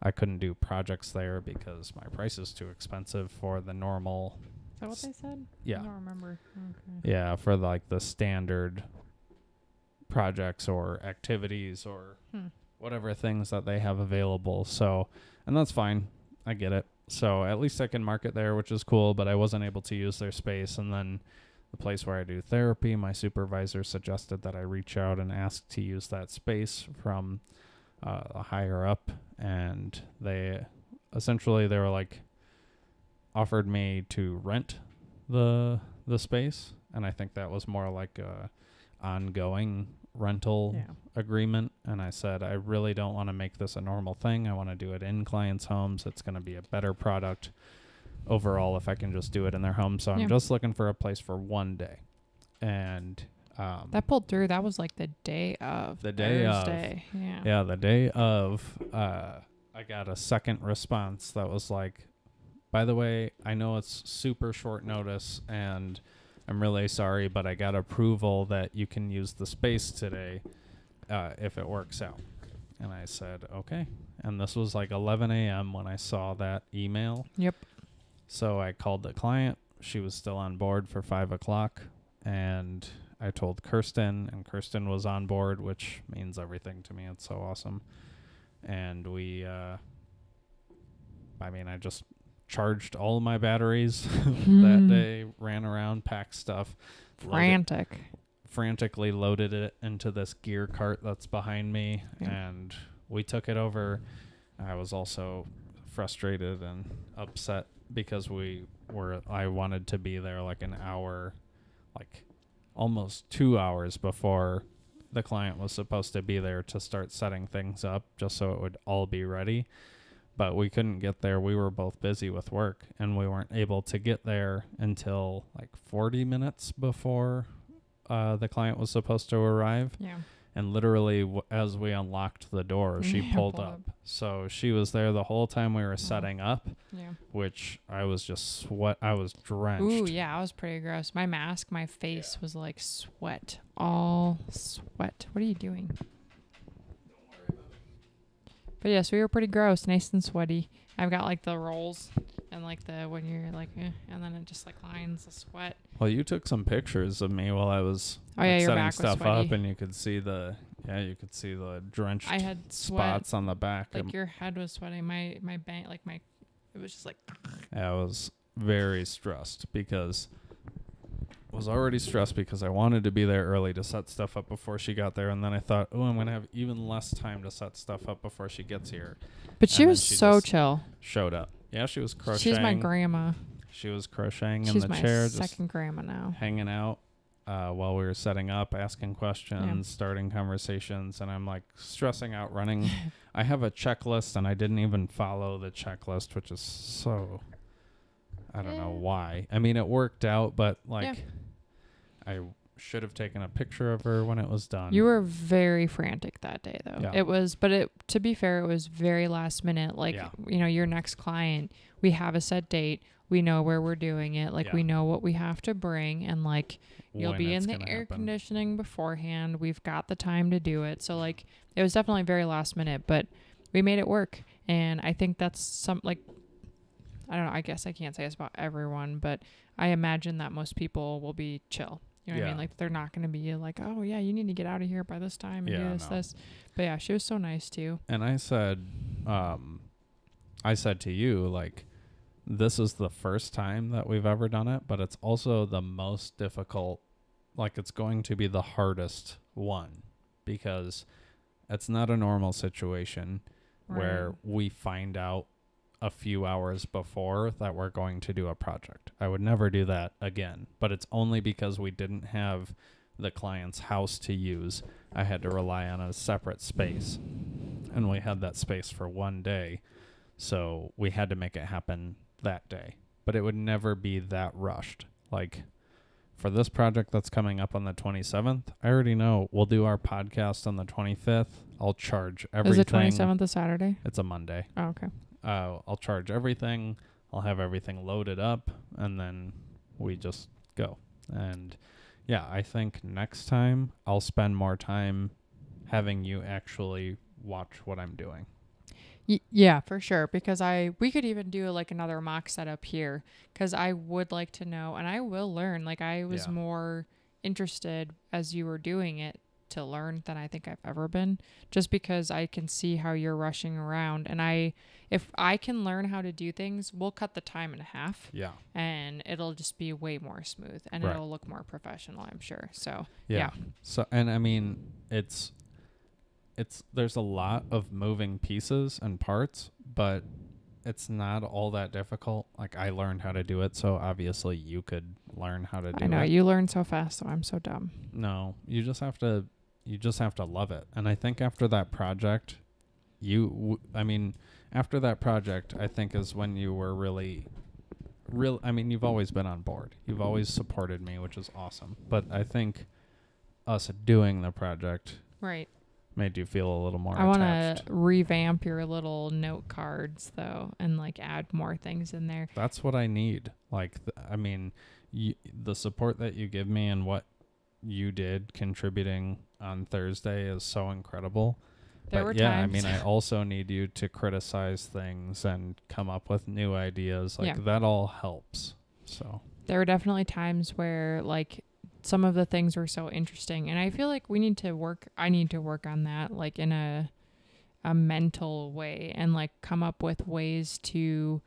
I couldn't do projects there because my price is too expensive for the normal. Is that what they said? Yeah. I don't remember. Okay. Yeah, for like the standard projects or activities or Hmm. whatever things that they have available. So, and that's fine. I get it. So, at least I can market there, which is cool, but I wasn't able to use their space. And then the place where I do therapy, my supervisor suggested that I reach out and ask to use that space from uh, a higher up. And they essentially, they were like, offered me to rent the the space and I think that was more like a ongoing rental Yeah. agreement and I said I really don't want to make this a normal thing. I want to do it in clients' homes. It's going to be a better product overall if I can just do it in their home. So I'm just looking for a place for one day. And um That pulled through. That was like the day of. The day of. Yeah. yeah, the day of uh I got a second response that was like by the way, I know it's super short notice and I'm really sorry, but I got approval that you can use the space today uh, if it works out. And I said, okay. And this was like 11 a.m. when I saw that email. Yep. So I called the client. She was still on board for five o'clock. And I told Kirsten, and Kirsten was on board, which means everything to me. It's so awesome. And we, uh, I mean, I just charged all of my batteries that Hmm. day, ran around, packed stuff, loaded- Frantic. frantically loaded it into this gear cart that's behind me Yeah. and we took it over. I was also frustrated and upset because we were I wanted to be there like an hour like almost 2 hours before the client was supposed to be there to start setting things up just so it would all be ready. But we couldn't get there. We were both busy with work and we weren't able to get there until like 40 minutes before uh, the client was supposed to arrive. Yeah. And literally, w- as we unlocked the door, she Yeah, pulled pulled up. So she was there the whole time we were setting up, Yeah. which I was just sweat. I was drenched. Ooh, yeah, I was pretty gross. My mask, my face was like sweat, all sweat. What are you doing? But yes, we were pretty gross, nice and sweaty. I've got like the rolls and like the when you're like, eh, and then it just like lines of sweat. Well, you took some pictures of me while I was Oh like, yeah, setting stuff up, and you could see the yeah, you could see the drenched I had spots on the back. Like your head was sweating. My my bank, like my, it was just like I was very stressed because was already stressed because I wanted to be there early to set stuff up before she got there and then I thought, "Oh, I'm going to have even less time to set stuff up before she gets here." But she And was she so chill. Showed up. Yeah, she was crocheting. She's my grandma. She was crocheting in the chair second grandma now. hanging out uh, while we were setting up, asking questions, starting conversations, and I'm like stressing out running. I have a checklist and I didn't even follow the checklist, which is so I don't know Eh. why. I mean, it worked out, but like Yeah. I should have taken a picture of her when it was done. You were very frantic that day though. Yeah. It was but it to be fair, it was very last minute. Like Yeah. you know, your next client, we have a set date. We know where we're doing it. Like Yeah. we know what we have to bring and like you'll when be in the air happen. conditioning beforehand. We've got the time to do it. So like it was definitely very last minute, but we made it work. And I think that's some like I don't know, I guess I can't say it's about everyone, but I imagine that most people will be chill. You know what I mean? Like they're not going to be like, "Oh yeah, you need to get out of here by this time and Yeah, do this no. this." But yeah, she was so nice too. And I said, um, I said to you, like, this is the first time that we've ever done it, but it's also the most difficult. Like, it's going to be the hardest one because it's not a normal situation where we find out a few hours before that we're going to do a project. I would never do that again, but it's only because we didn't have the client's house to use. I had to rely on a separate space. And we had that space for one day. So we had to make it happen that day. But it would never be that rushed. Like for this project that's coming up on the 27th, I already know we'll do our podcast on the 25th. I'll charge everything. Is it twenty seventh of Saturday? It's a Monday. Oh, okay. Uh, I'll charge everything. I'll have everything loaded up, and then we just go. And yeah, I think next time I'll spend more time having you actually watch what I'm doing. Y- yeah, for sure. Because I we could even do like another mock setup here. Because I would like to know, and I will learn. Like I was Yeah. more interested as you were doing it to learn than I think I've ever been. Just because I can see how you're rushing around, and I if I can learn how to do things, we'll cut the time in half, Yeah. and it'll just be way more smooth, and Right. it'll look more professional. I'm sure. So Yeah. Yeah. So and I mean it's it's there's a lot of moving pieces and parts, but it's not all that difficult. Like I learned how to do it, so obviously you could learn how to do it. I know it. you learn so fast, so I'm so dumb. No, you just have to you just have to love it. And I think after that project, you w- I mean, after that project, I think is when you were really real I mean, you've always been on board. You've mm-hmm. always supported me, which is awesome. But I think us doing the project Right. made you feel a little more I want to revamp your little note cards though, and like add more things in there. That's what I need. Like, th- I mean, you, the support that you give me and what you did contributing on Thursday is so incredible. There but were yeah, times. I mean, I also need you to criticize things and come up with new ideas. Like Yeah. that all helps. So there were definitely times where like some of the things were so interesting and i feel like we need to work i need to work on that like in a a mental way and like come up with ways to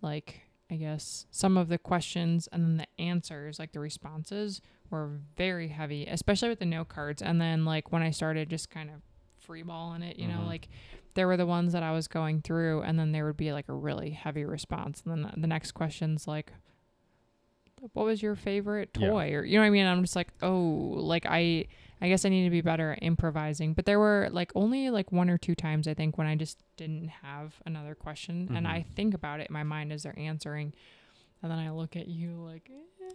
like i guess some of the questions and then the answers like the responses were very heavy especially with the note cards and then like when i started just kind of freeballing it you know Mhm. like there were the ones that i was going through and then there would be like a really heavy response and then the next question's like what was your favorite Yeah. toy or you know what I mean I'm just like oh like I I guess I need to be better at improvising but there were like only like one or two times I think when I just didn't have another question and Mhm. I think about it in my mind as they're answering and then I look at you like eh.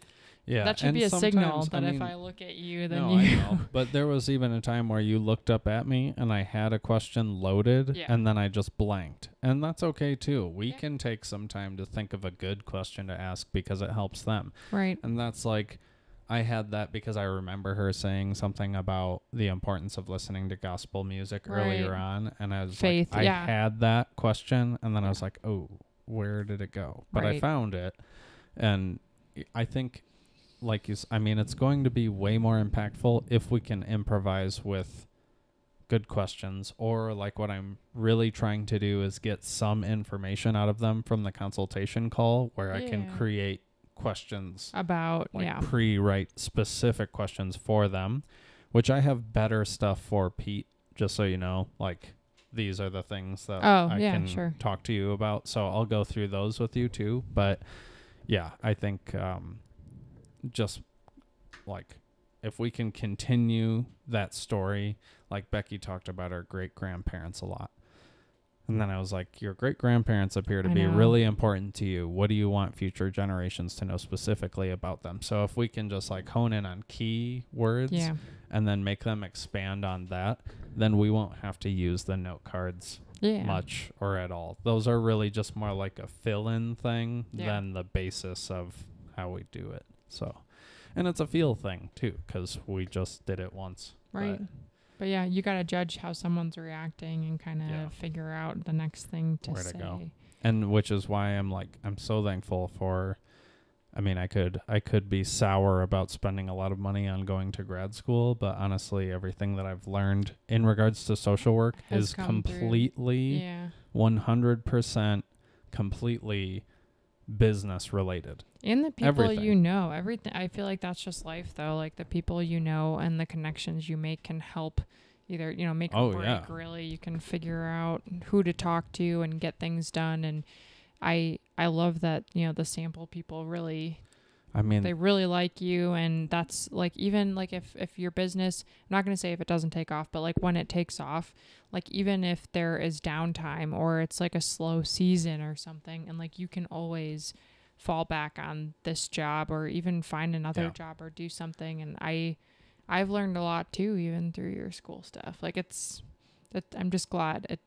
Yeah, that should and be a signal that I if I look at you then no, you I know. But there was even a time where you looked up at me and I had a question loaded Yeah. and then I just blanked. And that's okay too. We Yeah. can take some time to think of a good question to ask because it helps them. right And that's like I had that because I remember her saying something about the importance of listening to gospel music earlier on and I was Faith, like I yeah. had that question and then I was like, "Oh, where did it go?" But I found it. And I think like you s- I mean, it's going to be way more impactful if we can improvise with good questions or like what I'm really trying to do is get some information out of them from the consultation call where I can Yeah. create questions about like yeah pre-write specific questions for them, which I have better stuff for Pete. Just so you know, like these are the things that Oh, I yeah, can sure. talk to you about. So I'll go through those with you too. But yeah, I think um, just like if we can continue that story, like Becky talked about our great grandparents a lot. And then I was like, Your great grandparents appear to I be know. really important to you. What do you want future generations to know specifically about them? So if we can just like hone in on key words yeah and then make them expand on that, then we won't have to use the note cards yeah much or at all. Those are really just more like a fill in thing Yeah. than the basis of how we do it. So, and it's a feel thing too, because we just did it once. Right. But But yeah, you got to judge how someone's reacting and kind of Yeah. figure out the next thing to Where to say. go. and which is why I'm like, I'm so thankful for. I mean, I could I could be sour about spending a lot of money on going to grad school, but honestly, everything that I've learned in regards to social work Has is completely Yeah. 100% completely business related. And the people you know, everything. I feel like that's just life, though. Like the people you know and the connections you make can help either, you know, make Oh, or break, yeah. really. You can figure out who to talk to and get things done. And I, I love that, you know, the sample people really I mean, they really like you and that's like even like if if your business i'm not going to say if it doesn't take off but like when it takes off like even if there is downtime or it's like a slow season or something and like you can always fall back on this job or even find another Yeah. job or do something and i i've learned a lot too even through your school stuff like it's that i'm just glad it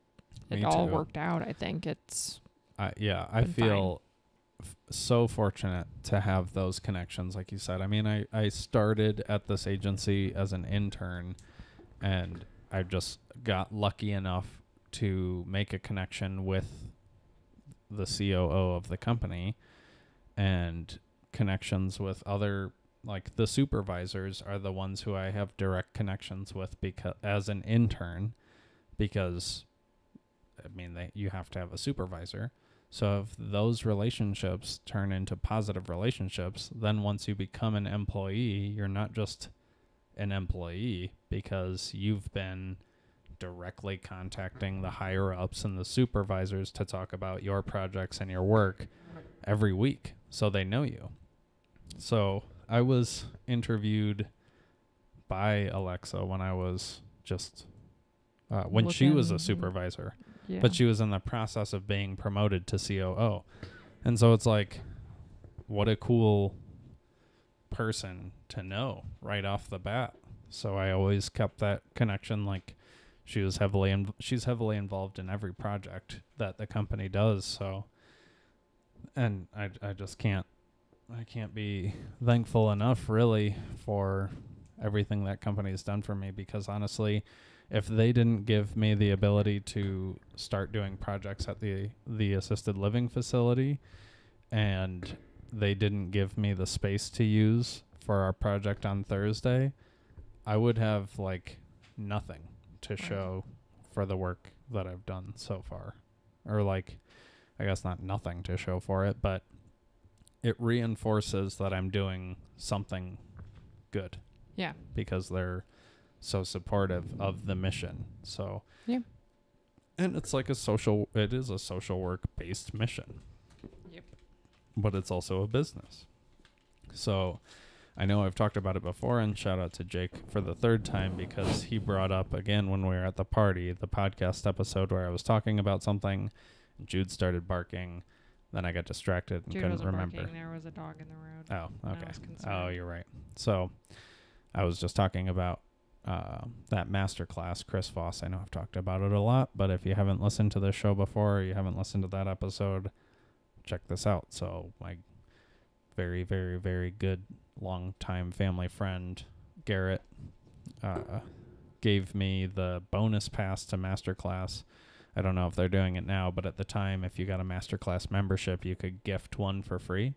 it Me all too. worked out i think it's I, yeah, I feel f- so fortunate to have those connections, like you said. I mean, I, I started at this agency as an intern, and I just got lucky enough to make a connection with the COO of the company and connections with other like the supervisors are the ones who I have direct connections with because as an intern because I mean you have to have a supervisor. So if those relationships turn into positive relationships, then once you become an employee, you're not just an employee because you've been directly contacting the higher ups and the supervisors to talk about your projects and your work every week so they know you. So I was interviewed by Alexa when I was just uh, when she was a supervisor, yeah but she was in the process of being promoted to COO. And so it's like what a cool person to know right off the bat. So I always kept that connection like she was heavily in, she's heavily involved in every project that the company does, so and I I just can't I can't be thankful enough really for everything that company has done for me because honestly if they didn't give me the ability to start doing projects at the the assisted living facility and they didn't give me the space to use for our project on Thursday, I would have like nothing to show for the work that I've done so far. Or like I guess not nothing to show for it, but it reinforces that I'm doing something good Yeah. because they're so supportive of the mission. So Yeah. And it's like a social it is a social work based mission. Yep. But it's also a business. So I know I've talked about it before and shout out to Jake for the third time because he brought up again when we were at the party, the podcast episode where I was talking about something Jude started barking. Then I got distracted and Jude couldn't remember. barking. There was a dog in the road. Oh, okay. Oh, you're right. So, I was just talking about uh, that master class, Chris Voss. I know I've talked about it a lot, but if you haven't listened to this show before, or you haven't listened to that episode, check this out. So, my very, very, very good longtime family friend, Garrett, uh, gave me the bonus pass to master class. I don't know if they're doing it now, but at the time, if you got a master class membership, you could gift one for free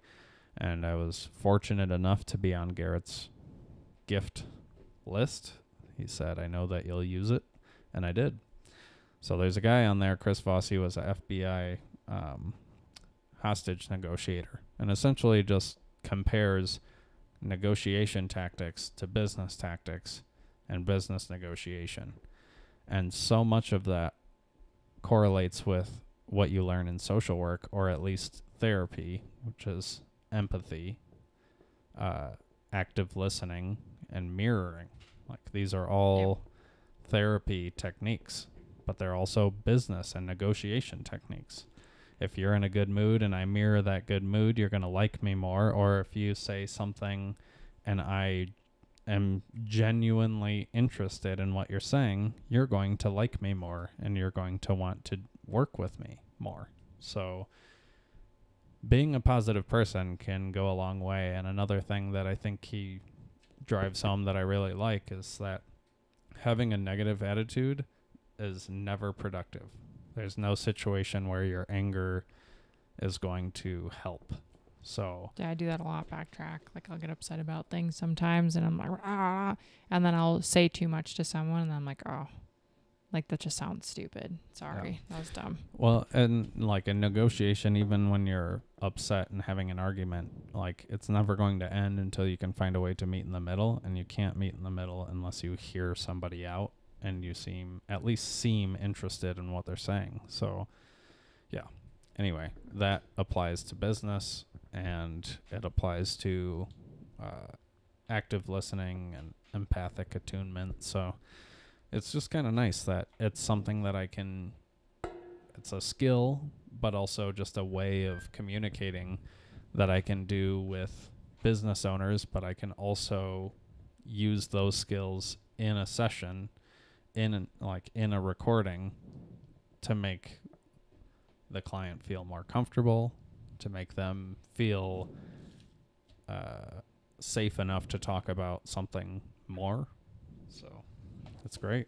and I was fortunate enough to be on Garrett's gift list. He said, "I know that you'll use it," and I did. So there's a guy on there, Chris Voss. He was a FBI um, hostage negotiator, and essentially just compares negotiation tactics to business tactics and business negotiation, and so much of that correlates with what you learn in social work, or at least therapy, which is empathy, uh, active listening, and mirroring. Like these are all therapy techniques, but they're also business and negotiation techniques. If you're in a good mood and I mirror that good mood, you're going to like me more. Or if you say something and I am genuinely interested in what you're saying, you're going to like me more and you're going to want to work with me more. So, being a positive person can go a long way. And another thing that I think he drives home that I really like is that having a negative attitude is never productive. There's no situation where your anger is going to help. So, Yeah, I do that a lot. Backtrack. Like I'll get upset about things sometimes, and I'm like, ah, and then I'll say too much to someone, and I'm like, oh, like that just sounds stupid. Sorry, that was dumb. Well, and like in negotiation, even when you're upset and having an argument, like it's never going to end until you can find a way to meet in the middle, and you can't meet in the middle unless you hear somebody out and you seem at least seem interested in what they're saying. So, yeah. Anyway, that applies to business and it applies to uh, active listening and empathic attunement. So, it's just kind of nice that it's something that I can it's a skill but also just a way of communicating that I can do with business owners but I can also use those skills in a session in an, like in a recording to make the client feel more comfortable to make them feel uh, safe enough to talk about something more so that's great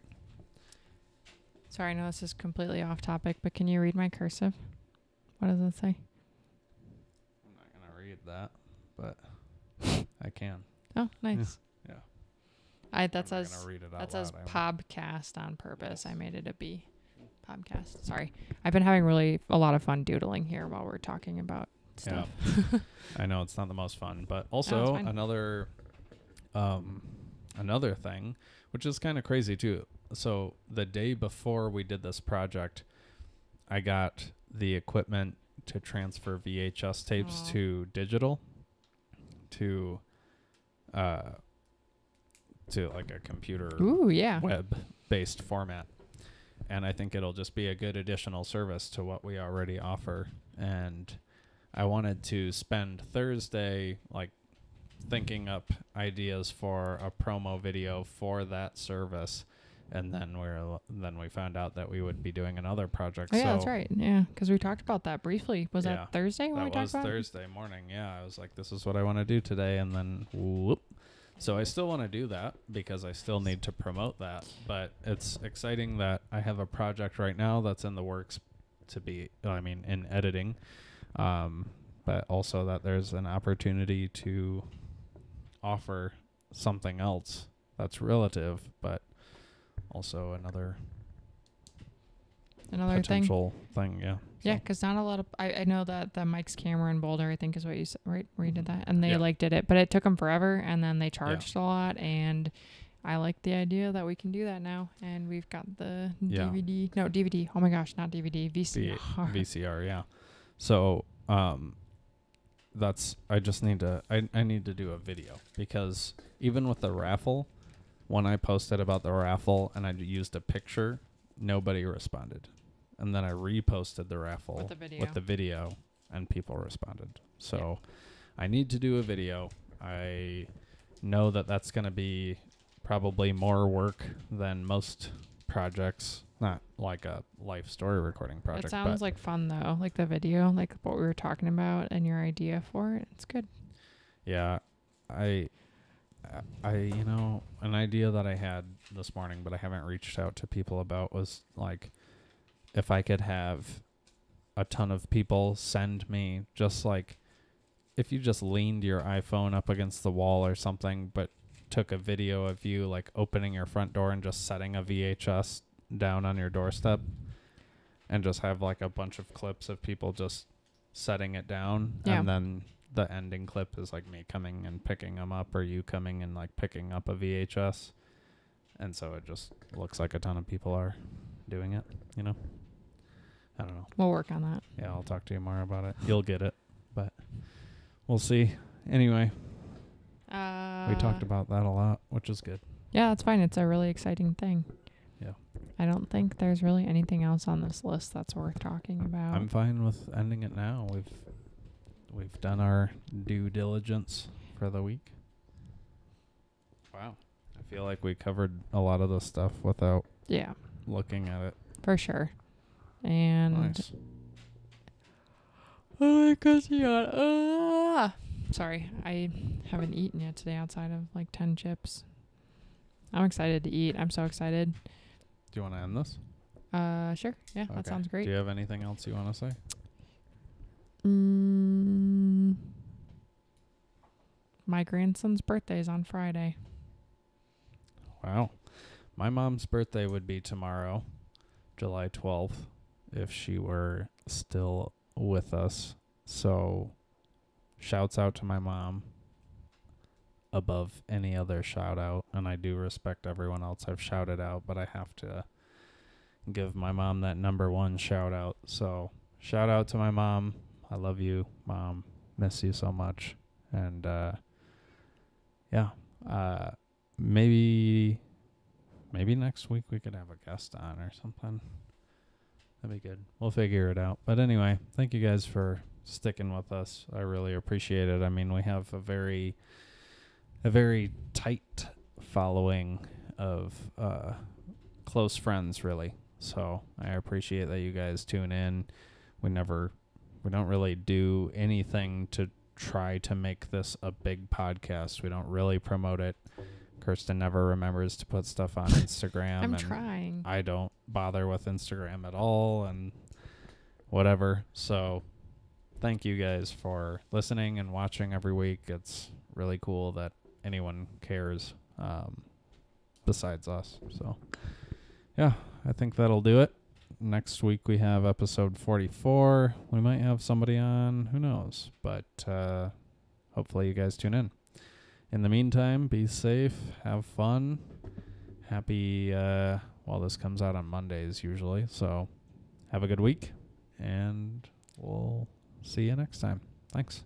Sorry, I know this is completely off topic, but can you read my cursive? What does it say? I'm not gonna read that, but I can. Oh, nice. yeah. I that I'm says read it out that says podcast on purpose. I made it a B. Podcast. Sorry, I've been having really a lot of fun doodling here while we're talking about Yeah. stuff. I know it's not the most fun, but also fine. another um another thing, which is kind of crazy too. So the day before we did this project, I got the equipment to transfer VHS tapes Aw. to digital to uh to like a computer Ooh, yeah. web based format. And I think it'll just be a good additional service to what we already offer. And I wanted to spend Thursday like thinking up ideas for a promo video for that service. And then we're then we found out that we would be doing another project. Oh, yeah, so that's right. Yeah, because we talked about that briefly. Was Yeah, that Thursday when we that talked was about it? Was Thursday morning. Yeah, I was like, this is what I want to do today, and then whoop. So I still want to do that because I still need to promote that. But it's exciting that I have a project right now that's in the works to be, I mean, in editing. Um, but also that there's an opportunity to offer something else that's relative, but also another Another thing. potential thing. Yeah. Yeah, So- because not a lot of I, I know that the Mike's camera in Boulder, I think is what you said, right? Where you did that, and they Yeah. like did it, but it took them forever, and then they charged a lot, and I like the idea that we can do that now, and we've got the Yeah. DVD, no DVD. Oh my gosh, not DVD, V- VCR. VCR, yeah. So, um, that's I just need to I I need to do a video because even with the raffle, when I posted about the raffle and I used a picture, nobody responded, and then I reposted the raffle With the video. with the video and people responded. So, I need to do a video. I know that that's going to be probably more work than most projects. Not like a life story recording project. it sounds like fun though, like the video, like what we were talking about, and your idea for it. It's good. Yeah, I, I you know an idea that I had this morning, but I haven't reached out to people about was like, if I could have a ton of people send me just like, if you just leaned your iPhone up against the wall or something, but took a video of you like opening your front door and just setting a VHS down on your doorstep, and just have like a bunch of clips of people just setting it down, Yeah. and then the ending clip is like me coming and picking them up or you coming and like picking up a VHS. And so it just looks like a ton of people are doing it, you know? I don't know. We'll work on that. Yeah, I'll talk to you more about it. You'll get it, but we'll see. Anyway, Uh, we talked about that a lot, which is good. Yeah, that's fine. It's a really exciting thing. Yeah. I don't think there's really anything else on this list that's worth talking about. I'm fine with ending it now. We've we've done our due diligence for the week. Wow. I feel like we covered a lot of the stuff without yeah, looking at it. for sure. And Nice. oh my gosh. Ah! Sorry, I haven't eaten yet today outside of like ten chips. I'm excited to eat. I'm so excited. Do you want to end this? Uh, sure. Yeah, that sounds great. Do you have anything else you want to say? Mm, my grandson's birthday is on Friday. Wow. My mom's birthday would be tomorrow, July 12th, if she were still with us. So, shouts out to my mom above any other shout out. And I do respect everyone else I've shouted out, but I have to give my mom that number one shout out. So, shout out to my mom. I love you, mom. Miss you so much. And, uh, yeah, uh, maybe maybe next week we could have a guest on or something. That'd be good. We'll figure it out. But anyway, thank you guys for sticking with us. I really appreciate it. I mean, we have a very a very tight following of uh close friends really. So, I appreciate that you guys tune in. We never we don't really do anything to try to make this a big podcast. We don't really promote it. Kirsten never remembers to put stuff on Instagram. I'm and trying. I don't bother with Instagram at all and whatever. So thank you guys for listening and watching every week. It's really cool that anyone cares um, besides us. So yeah, I think that'll do it. Next week we have episode 44. We might have somebody on, who knows, but uh, hopefully you guys tune in. In the meantime, be safe, have fun. Happy uh well this comes out on Mondays usually. So have a good week and we'll see you next time. Thanks.